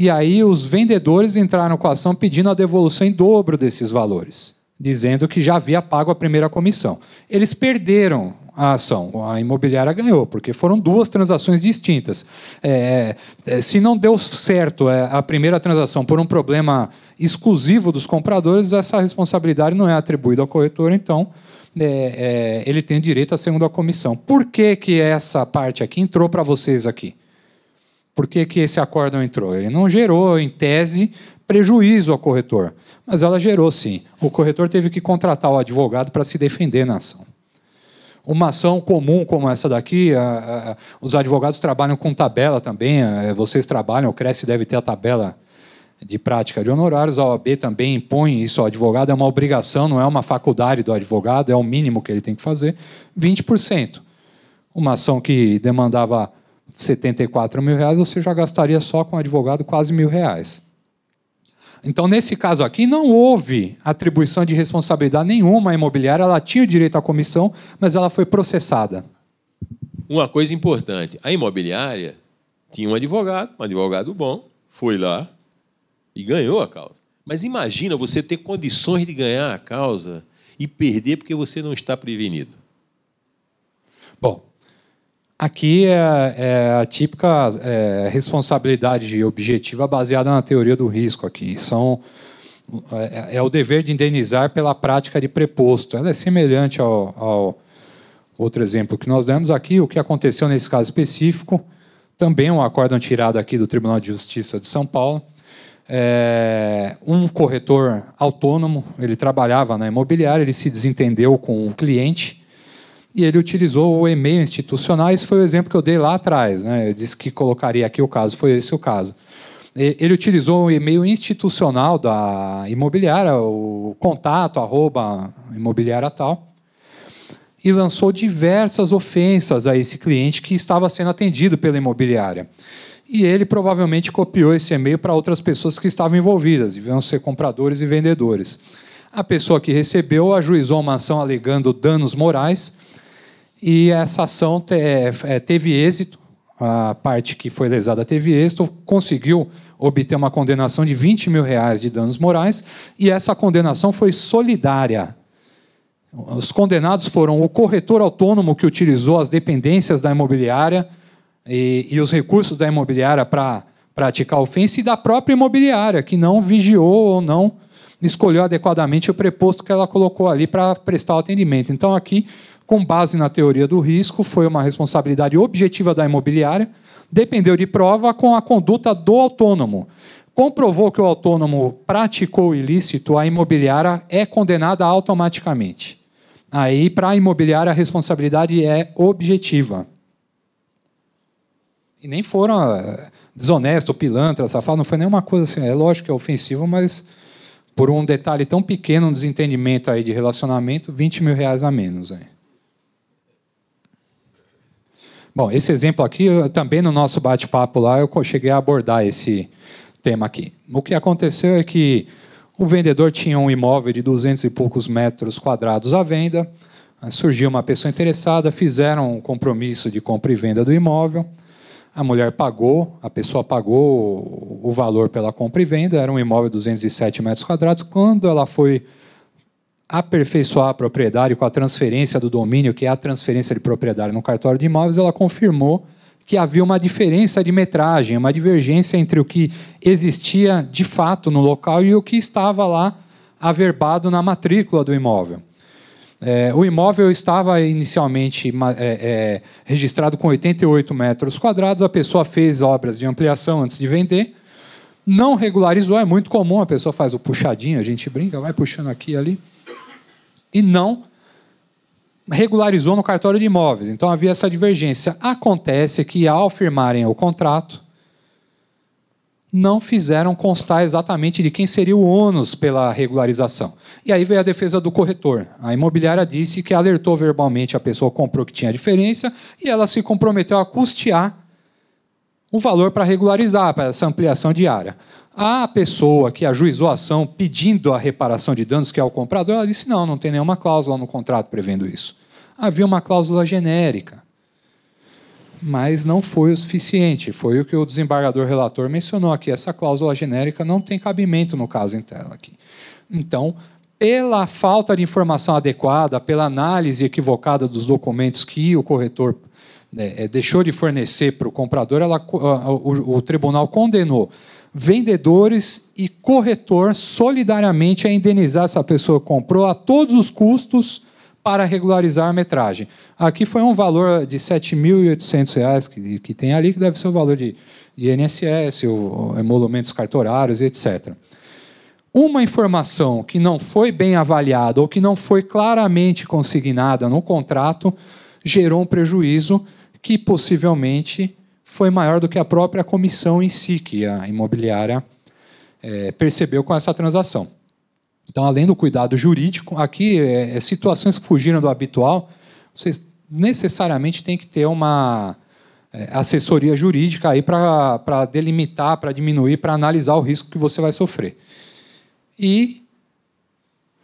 E aí os vendedores entraram com a ação pedindo a devolução em dobro desses valores, dizendo que já havia pago a primeira comissão. Eles perderam a ação, a imobiliária ganhou, porque foram duas transações distintas. É, é, se não deu certo é, a primeira transação por um problema exclusivo dos compradores, essa responsabilidade não é atribuída ao corretor, então é, é, ele tem direito à segunda comissão. Por que, que essa parte aqui entrou para vocês aqui? Por que, que esse acórdão entrou? Ele não gerou, em tese, prejuízo ao corretor, mas ela gerou sim. O corretor teve que contratar o advogado para se defender na ação. Uma ação comum como essa daqui, a, a, os advogados trabalham com tabela também, a, vocês trabalham, o Cresce deve ter a tabela de prática de honorários, a OAB também impõe isso ao advogado, é uma obrigação, não é uma faculdade do advogado, é o mínimo que ele tem que fazer, 20%. Uma ação que demandava 74 mil reais, você já gastaria só com advogado quase mil reais. Então, nesse caso aqui, não houve atribuição de responsabilidade nenhuma à imobiliária, ela tinha o direito à comissão, mas ela foi processada. Uma coisa importante: a imobiliária tinha um advogado, um advogado bom, foi lá e ganhou a causa. Mas imagina você ter condições de ganhar a causa e perder porque você não está prevenido. Bom, Aqui é, é a típica é, responsabilidade objetiva baseada na teoria do risco. Aqui são é, é, o dever de indenizar pela prática de preposto. Ela é semelhante ao, ao, outro exemplo que nós demos aqui. O que aconteceu nesse caso específico, também um acórdão tirado aqui do Tribunal de Justiça de São Paulo. É, um corretor autônomo, ele trabalhava na imobiliária, ele se desentendeu com um cliente e ele utilizou o e-mail institucional. Esse foi o exemplo que eu dei lá atrás. Né? Eu disse que colocaria aqui o caso, foi esse o caso. Ele utilizou o e-mail institucional da imobiliária, o contato, arroba, imobiliária tal, e lançou diversas ofensas a esse cliente que estava sendo atendido pela imobiliária. E ele provavelmente copiou esse e-mail para outras pessoas que estavam envolvidas, deviam ser compradores e vendedores. A pessoa que recebeu ajuizou uma ação alegando danos morais e essa ação é, é, teve êxito, a parte que foi lesada teve êxito, conseguiu obter uma condenação de 20 mil reais de danos morais, e essa condenação foi solidária. Os condenados foram o corretor autônomo que utilizou as dependências da imobiliária e, e os recursos da imobiliária para praticar a ofensa, e da própria imobiliária, que não vigiou ou não escolheu adequadamente o preposto que ela colocou ali para prestar o atendimento. Então, aqui, com base na teoria do risco, foi uma responsabilidade objetiva da imobiliária, dependeu de prova com a conduta do autônomo. Comprovou que o autônomo praticou o ilícito, a imobiliária é condenada automaticamente. Aí, para a imobiliária, a responsabilidade é objetiva. E nem foram eh, desonesto, pilantra, safado, não foi nenhuma coisa assim. É lógico que é ofensivo, mas por um detalhe tão pequeno, um desentendimento aí de relacionamento, 20 mil reais a menos. Aí. Bom, esse exemplo aqui, também no nosso bate-papo lá, eu cheguei a abordar esse tema aqui. O que aconteceu é que o vendedor tinha um imóvel de 200 e poucos metros quadrados à venda, surgiu uma pessoa interessada, fizeram um compromisso de compra e venda do imóvel, a mulher pagou, a pessoa pagou o valor pela compra e venda, era um imóvel de 207 metros quadrados. Quando ela foi aperfeiçoar a propriedade com a transferência do domínio, que é a transferência de propriedade no cartório de imóveis, ela confirmou que havia uma diferença de metragem, uma divergência entre o que existia de fato no local e o que estava lá averbado na matrícula do imóvel. É, o imóvel estava inicialmente é, é, registrado com 88 metros quadrados, a pessoa fez obras de ampliação antes de vender, não regularizou, é muito comum, a pessoa faz o puxadinho, a gente brinca, vai puxando aqui e ali, e não regularizou no cartório de imóveis. Então havia essa divergência. Acontece que, ao firmarem o contrato, não fizeram constar exatamente de quem seria o ônus pela regularização. E aí veio a defesa do corretor. A imobiliária disse que alertou verbalmente a pessoa que comprou que tinha diferença e ela se comprometeu a custear um valor para regularizar, para essa ampliação diária. A pessoa que ajuizou a ação pedindo a reparação de danos, que é o comprador, ela disse: não, não tem nenhuma cláusula no contrato prevendo isso. Havia uma cláusula genérica mas não foi o suficiente. Foi o que o desembargador relator mencionou aqui. Essa cláusula genérica não tem cabimento no caso em tela aqui. Então, pela falta de informação adequada, pela análise equivocada dos documentos que o corretor né, deixou de fornecer para o comprador, ela, o, o tribunal condenou vendedores e corretor solidariamente a indenizar essa pessoa que comprou a todos os custos para regularizar a metragem. Aqui foi um valor de R$ 7.800 que, que tem ali, que deve ser o valor de, de INSS, ou, emolumentos cartorários, etc. Uma informação que não foi bem avaliada ou que não foi claramente consignada no contrato gerou um prejuízo que possivelmente foi maior do que a própria comissão em si, que a imobiliária é, percebeu com essa transação. Então, além do cuidado jurídico, aqui é, é, situações que fugiram do habitual, vocês necessariamente têm que ter uma é, assessoria jurídica aí para delimitar, para diminuir, para analisar o risco que você vai sofrer. E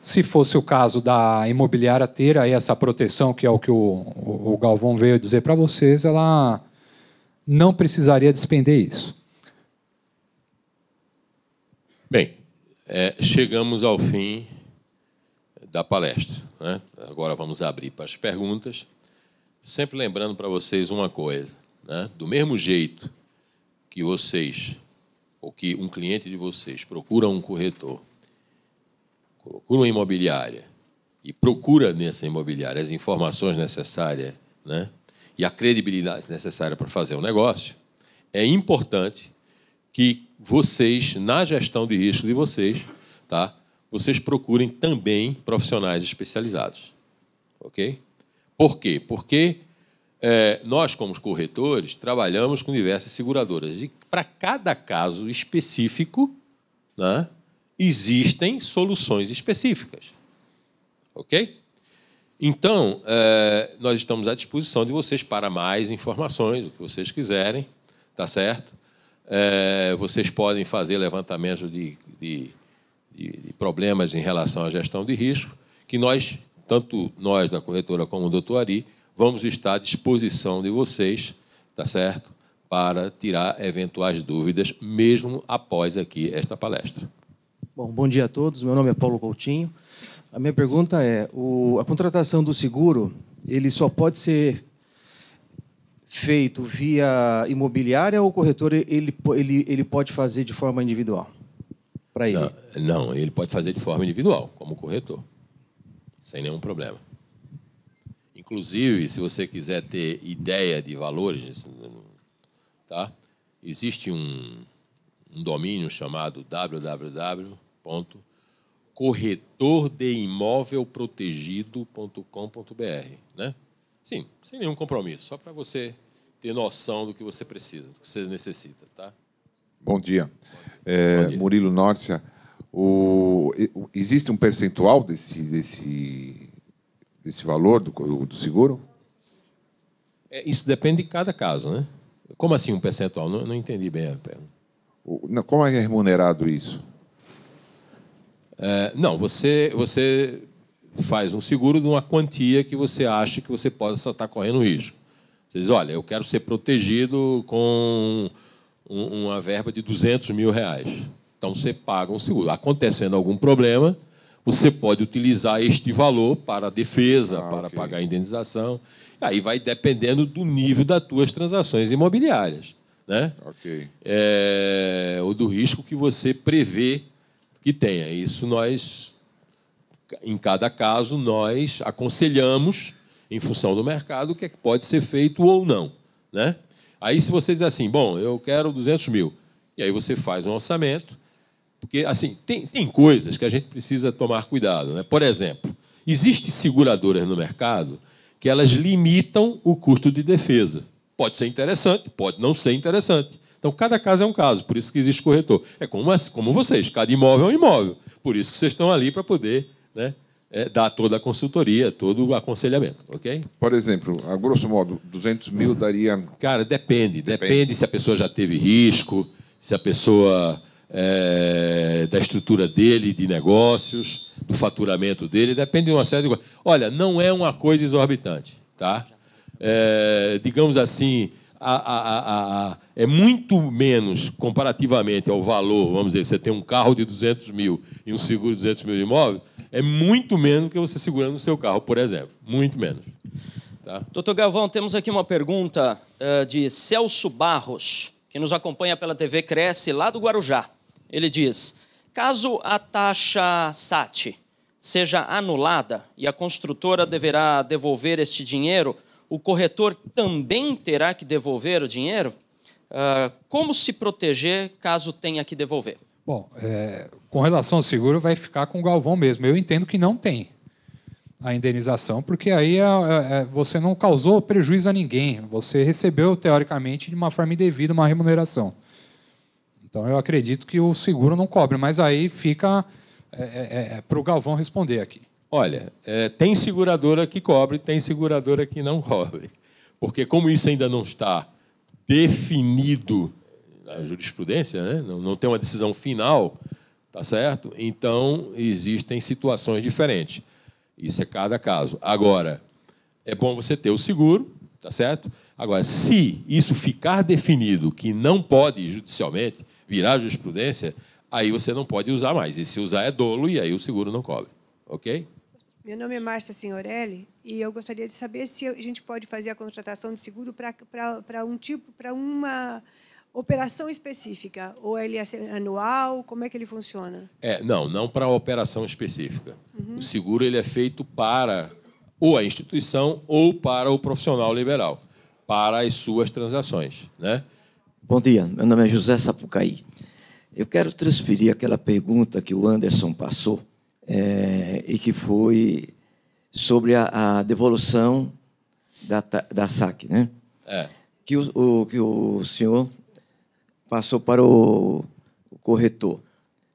se fosse o caso da imobiliária ter aí essa proteção, que é o que o, o Galvão veio dizer para vocês, ela não precisaria despender isso. Bem, é, chegamos ao fim da palestra. Né? Agora vamos abrir para as perguntas. Sempre lembrando para vocês uma coisa: né? do mesmo jeito que vocês, ou que um cliente de vocês procura um corretor, procura uma imobiliária e procura nessa imobiliária as informações necessárias né? e a credibilidade necessária para fazer o um negócio, é importante que vocês, na gestão de risco de vocês, tá? vocês procurem também profissionais especializados. Ok? Por quê? Porque é, nós, como corretores, trabalhamos com diversas seguradoras. E para cada caso específico, né, existem soluções específicas. Ok? Então, é, nós estamos à disposição de vocês para mais informações, o que vocês quiserem, tá certo? É, vocês podem fazer levantamento de, de, de, problemas em relação à gestão de risco, que nós, tanto nós da corretora como o doutor Ari, vamos estar à disposição de vocês, tá certo? Para tirar eventuais dúvidas, mesmo após aqui esta palestra. Bom, bom dia a todos. Meu nome é Paulo Coutinho. A minha pergunta é: o, a contratação do seguro ele só pode ser feito via imobiliária ou o corretor ele, ele, ele pode fazer de forma individual? para ele? Não, não, ele pode fazer de forma individual, como corretor, sem nenhum problema. Inclusive, se você quiser ter ideia de valores, tá? existe um, um domínio chamado www.corretordeimovelprotegido.com.br, né? Sim, sem nenhum compromisso, só para você ter noção do que você precisa, do que você necessita, tá? Bom dia. É, Bom dia. Murilo Nórcia. O, existe um percentual desse, desse, desse valor do, do seguro? É, isso depende de cada caso, né? Como assim um percentual? Não, não entendi bem a pergunta. Como é remunerado isso? É, não, você, você faz um seguro de uma quantia que você acha que você possa estar correndo risco. Você diz, olha, eu quero ser protegido com uma verba de 200 mil reais. Então, você paga um seguro. Acontecendo algum problema, você pode utilizar este valor para a defesa, ah, para okay. pagar a indenização. Aí vai dependendo do nível das tuas transações imobiliárias. Né? Okay. É, ou do risco que você prevê que tenha. Isso nós, em cada caso, nós aconselhamos, em função do mercado, o que, é que pode ser feito ou não. Né? Aí, se você diz assim, bom, eu quero 200 mil, e aí você faz um orçamento, porque, assim, tem, tem coisas que a gente precisa tomar cuidado. Né? Por exemplo, existem seguradoras no mercado que elas limitam o custo de defesa. Pode ser interessante, pode não ser interessante. Então, cada caso é um caso, por isso que existe corretor. É como, como vocês, cada imóvel é um imóvel. Por isso que vocês estão ali para poder né, é, dar toda a consultoria, todo o aconselhamento, ok? Por exemplo, a grosso modo, 200 mil daria... Cara, depende. Depende, depende se a pessoa já teve risco, se a pessoa... É, da estrutura dele, de negócios, do faturamento dele, depende de uma série de coisas. Olha, não é uma coisa exorbitante, tá? É, digamos assim, a, a, é muito menos comparativamente ao valor, vamos dizer, você tem um carro de 200 mil e um seguro de 200 mil de imóvel, é muito menos que você segurando o seu carro, por exemplo. Muito menos. Tá? Doutor Galvão, temos aqui uma pergunta uh, de Celso Barros, que nos acompanha pela TV Cresce, lá do Guarujá. Ele diz: caso a taxa SAT seja anulada e a construtora deverá devolver este dinheiro, o corretor também terá que devolver o dinheiro? Uh, como se proteger caso tenha que devolver? Bom, é, com relação ao seguro, vai ficar com o Galvão mesmo. Eu entendo que não tem a indenização, porque aí é, é, é, você não causou prejuízo a ninguém. Você recebeu, teoricamente, de uma forma indevida, uma remuneração. Então, eu acredito que o seguro não cobre, mas aí fica é, é, para o Galvão responder aqui. Olha, tem seguradora que cobre, tem seguradora que não cobre. Porque, como isso ainda não está definido a jurisprudência, né? não, não tem uma decisão final, tá certo? Então, existem situações diferentes. Isso é cada caso. Agora, é bom você ter o seguro, tá certo? Agora, se isso ficar definido que não pode judicialmente virar jurisprudência, aí você não pode usar mais. E se usar é dolo e aí o seguro não cobre. OK? Meu nome é Márcia Signorelli e eu gostaria de saber se a gente pode fazer a contratação de seguro para um tipo, para uma operação específica? Ou ele é anual? Como é que ele funciona? É, não, não para operação específica. Uhum. O seguro ele é feito para ou a instituição ou para o profissional liberal, para as suas transações. Né? Bom dia, meu nome é José Sapucaí. Eu quero transferir aquela pergunta que o Anderson passou é, e que foi sobre a, a devolução da, da SAC, né? É. Que o, o, que o senhor passou para o, o corretor.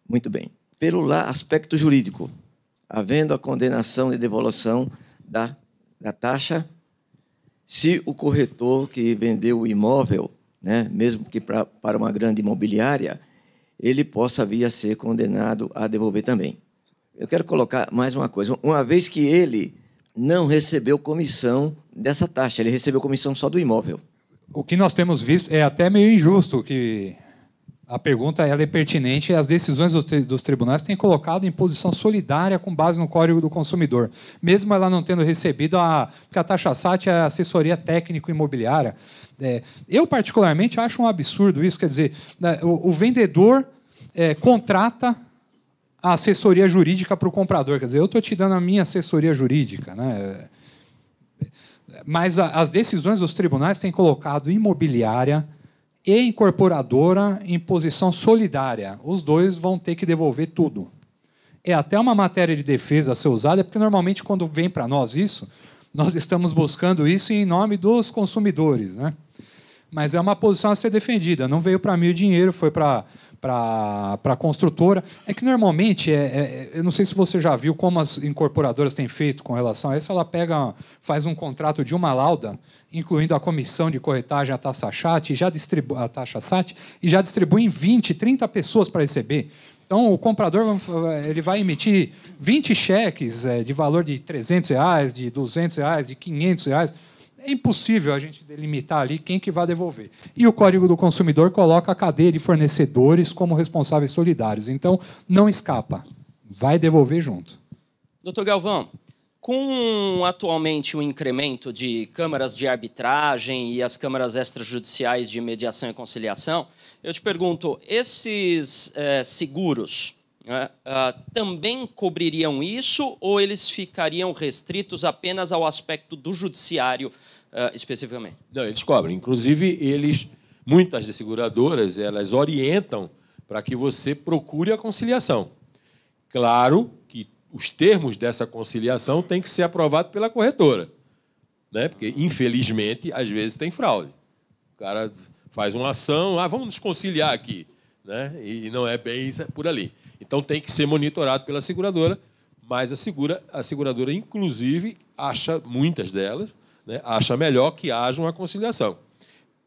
Muito bem. Pelo lá, aspecto jurídico, havendo a condenação de devolução da, da taxa, se o corretor que vendeu o imóvel, né, mesmo que pra, para uma grande imobiliária, ele possa vir a ser condenado a devolver também. Eu quero colocar mais uma coisa. Uma vez que ele não recebeu comissão dessa taxa, ele recebeu comissão só do imóvel o que nós temos visto é até meio injusto que a pergunta ela é pertinente e as decisões dos tribunais têm colocado em posição solidária com base no Código do Consumidor, mesmo ela não tendo recebido a porque a taxa SAT é a assessoria técnico imobiliária. É, eu particularmente acho um absurdo isso, quer dizer, né, o, o vendedor é, contrata a assessoria jurídica para o comprador. Quer dizer, eu estou te dando a minha assessoria jurídica. Né? Mas a, as decisões dos tribunais têm colocado imobiliária e incorporadora em posição solidária. Os dois vão ter que devolver tudo. É até uma matéria de defesa a ser usada, porque normalmente quando vem para nós isso, nós estamos buscando isso em nome dos consumidores. Né? Mas é uma posição a ser defendida. Não veio para mim o dinheiro, foi para para a construtora. É que normalmente, é, é, eu não sei se você já viu como as incorporadoras têm feito com relação a isso, ela pega, faz um contrato de uma lauda, incluindo a comissão de corretagem, a taxa e já distribui, a taxa SAT, e já distribui em 20, 30 pessoas para receber. Então, o comprador ele vai emitir 20 cheques é, de valor de 300 reais, de 200 reais, de 500 reais é impossível a gente delimitar ali quem que vai devolver. E o Código do Consumidor coloca a cadeia de fornecedores como responsáveis solidários. Então, não escapa. Vai devolver junto. Doutor Galvão, com atualmente o incremento de câmaras de arbitragem e as câmaras extrajudiciais de mediação e conciliação, eu te pergunto, esses é, seguros também cobririam isso ou eles ficariam restritos apenas ao aspecto do judiciário uh, especificamente? Não, eles cobrem. Inclusive, eles, muitas das seguradoras, elas orientam para que você procure a conciliação. Claro que os termos dessa conciliação têm que ser aprovados pela corretora, né? Porque infelizmente às vezes tem fraude. O cara faz uma ação, ah, vamos nos conciliar aqui, né? E não é bem por ali. Então tem que ser monitorado pela seguradora, mas a, segura, a seguradora, inclusive, acha, muitas delas, né, acha melhor que haja uma conciliação.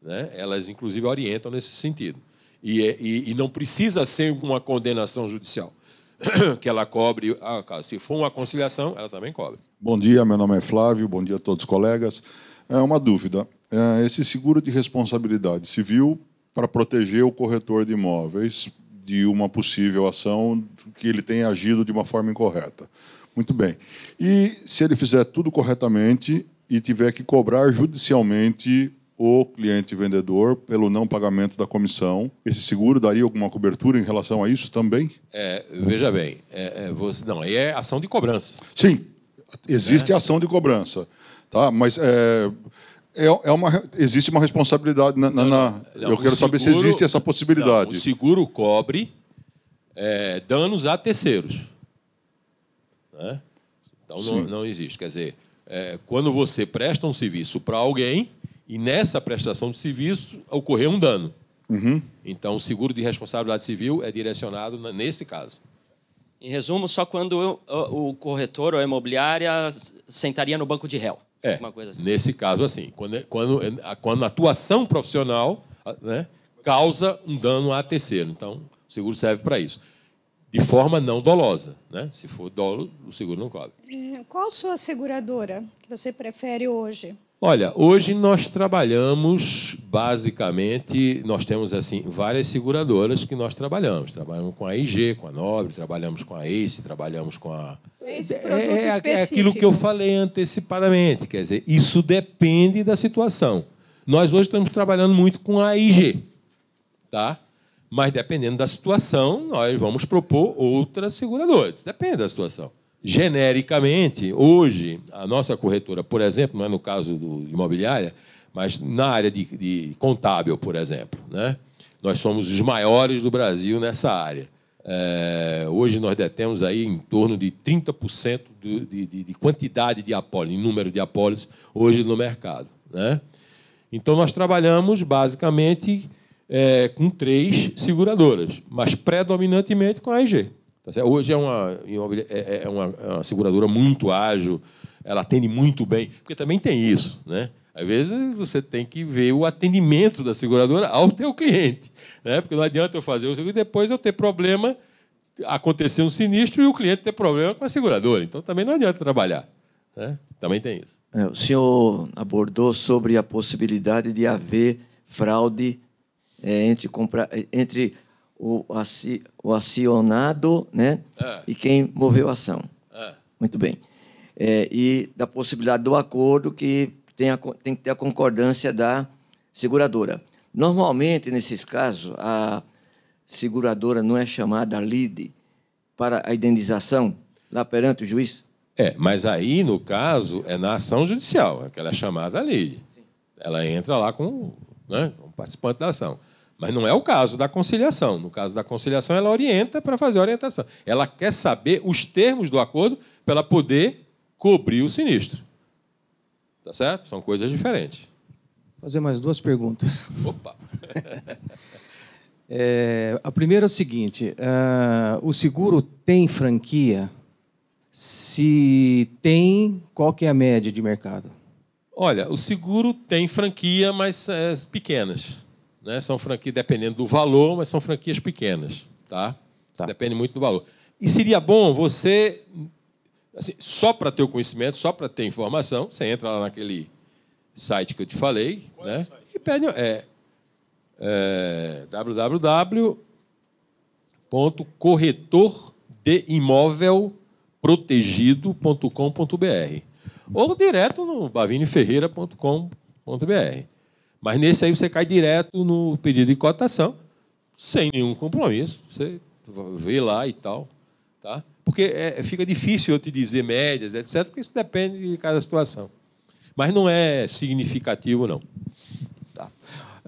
Né? Elas, inclusive, orientam nesse sentido. E, é, e, e não precisa ser uma condenação judicial que ela cobre. Ah, se for uma conciliação, ela também cobre. Bom dia, meu nome é Flávio, bom dia a todos os colegas. É uma dúvida. É, esse seguro de responsabilidade civil para proteger o corretor de imóveis de uma possível ação que ele tenha agido de uma forma incorreta. Muito bem. E se ele fizer tudo corretamente e tiver que cobrar judicialmente o cliente vendedor pelo não pagamento da comissão, esse seguro daria alguma cobertura em relação a isso também? É, veja bem, é, é, você, não, aí é ação de cobrança. Sim, existe é. ação de cobrança, tá? Mas é, é, é uma, existe uma responsabilidade na. na, na não, eu quero saber seguro, se existe essa possibilidade. Não, o seguro cobre é, danos a terceiros. Né? Então não, não, existe. Quer dizer, é, quando você presta um serviço para alguém e nessa prestação de serviço ocorrer um dano. Uhum. Então o seguro de responsabilidade civil é direcionado nesse caso. Em resumo, só quando o, o corretor ou a imobiliária sentaria no banco de réu. É, assim. nesse caso, assim, quando, quando, quando a atuação profissional né, causa um dano a terceiro. Então, o seguro serve para isso. De forma não dolosa. Né? Se for dolo, o seguro não cobre. É, qual a sua seguradora que você prefere hoje? Olha, hoje nós trabalhamos basicamente, nós temos assim várias seguradoras que nós trabalhamos. Trabalhamos com a IG, com a Nobre, trabalhamos com a ACE, trabalhamos com a esse produto é, é, é aquilo que eu falei antecipadamente, quer dizer, isso depende da situação. Nós hoje estamos trabalhando muito com a IG, tá? Mas dependendo da situação, nós vamos propor outras seguradoras. Depende da situação genericamente, hoje, a nossa corretora, por exemplo, não é no caso do imobiliária, mas na área de, de contábil, por exemplo, né? nós somos os maiores do Brasil nessa área. É, hoje nós detemos aí em torno de 30% de, de, de quantidade de apólices, número de apólices hoje no mercado. Né? Então nós trabalhamos basicamente é, com três seguradoras, mas predominantemente com a IG. Tá Hoje é uma, é, é, é, uma, é uma seguradora muito ágil, ela atende muito bem, porque também tem isso, né? Às vezes você tem que ver o atendimento da seguradora ao teu cliente, né? Porque não adianta eu fazer o seguro e depois eu ter problema, acontecer um sinistro e o cliente ter problema com a seguradora. Então também não adianta trabalhar, né? Também tem isso. É, o senhor abordou sobre a possibilidade de haver fraude é, entre, compra... entre o, aci, o acionado né? É. e quem moveu a ação. É. Muito bem. É, e da possibilidade do acordo que tem, a, tem que ter a concordância da seguradora. Normalmente, nesses casos, a seguradora não é chamada lead, para a indenização lá perante o juiz? É, mas aí, no caso, é na ação judicial, aquela chamada lei. Ela entra lá com, né, com participante da ação. Mas não é o caso da conciliação. No caso da conciliação, ela orienta para fazer a orientação. Ela quer saber os termos do acordo para ela poder cobrir o sinistro. Tá certo? São coisas diferentes. Vou fazer mais duas perguntas. Opa! é, a primeira é o seguinte: uh, o seguro tem franquia? Se tem, qual que é a média de mercado? Olha, o seguro tem franquia, mas é, pequenas. Né? São franquias, dependendo do valor, mas são franquias pequenas. Tá? tá. Depende muito do valor. E seria bom você, assim, só para ter o conhecimento, só para ter informação, você entra lá naquele site que eu te falei, Qual né? É e pede é, é www.corretordeimovelprotegido.com.br ou direto no bavineferreira.com.br. Mas nesse aí você cai direto no pedido de cotação, sem nenhum compromisso. Você vê lá e tal. Tá? Porque é, fica difícil eu te dizer médias, etc., porque isso depende de cada situação. Mas não é significativo, não. Tá.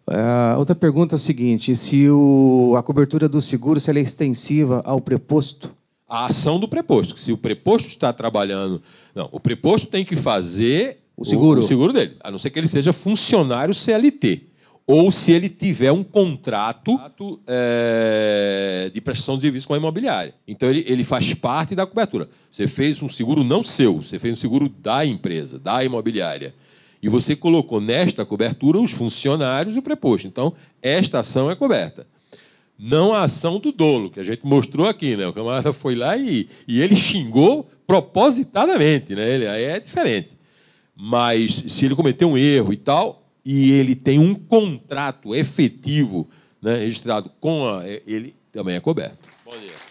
Uh, outra pergunta é a seguinte: se o, a cobertura do seguro se é extensiva ao preposto? A ação do preposto. Se o preposto está trabalhando. Não, o preposto tem que fazer o seguro. O, o seguro dele, a não ser que ele seja funcionário CLT. Ou se ele tiver um contrato é, de prestação de serviço com a imobiliária. Então, ele, ele faz parte da cobertura. Você fez um seguro não seu, você fez um seguro da empresa, da imobiliária. E você colocou nesta cobertura os funcionários e o preposto. Então, esta ação é coberta. Não a ação do dolo, que a gente mostrou aqui. Né? O camarada foi lá e, e ele xingou propositadamente. Né? Ele, aí é diferente. Mas se ele cometeu um erro e tal, e ele tem um contrato efetivo né, registrado com a, ele, também é coberto. Bom dia.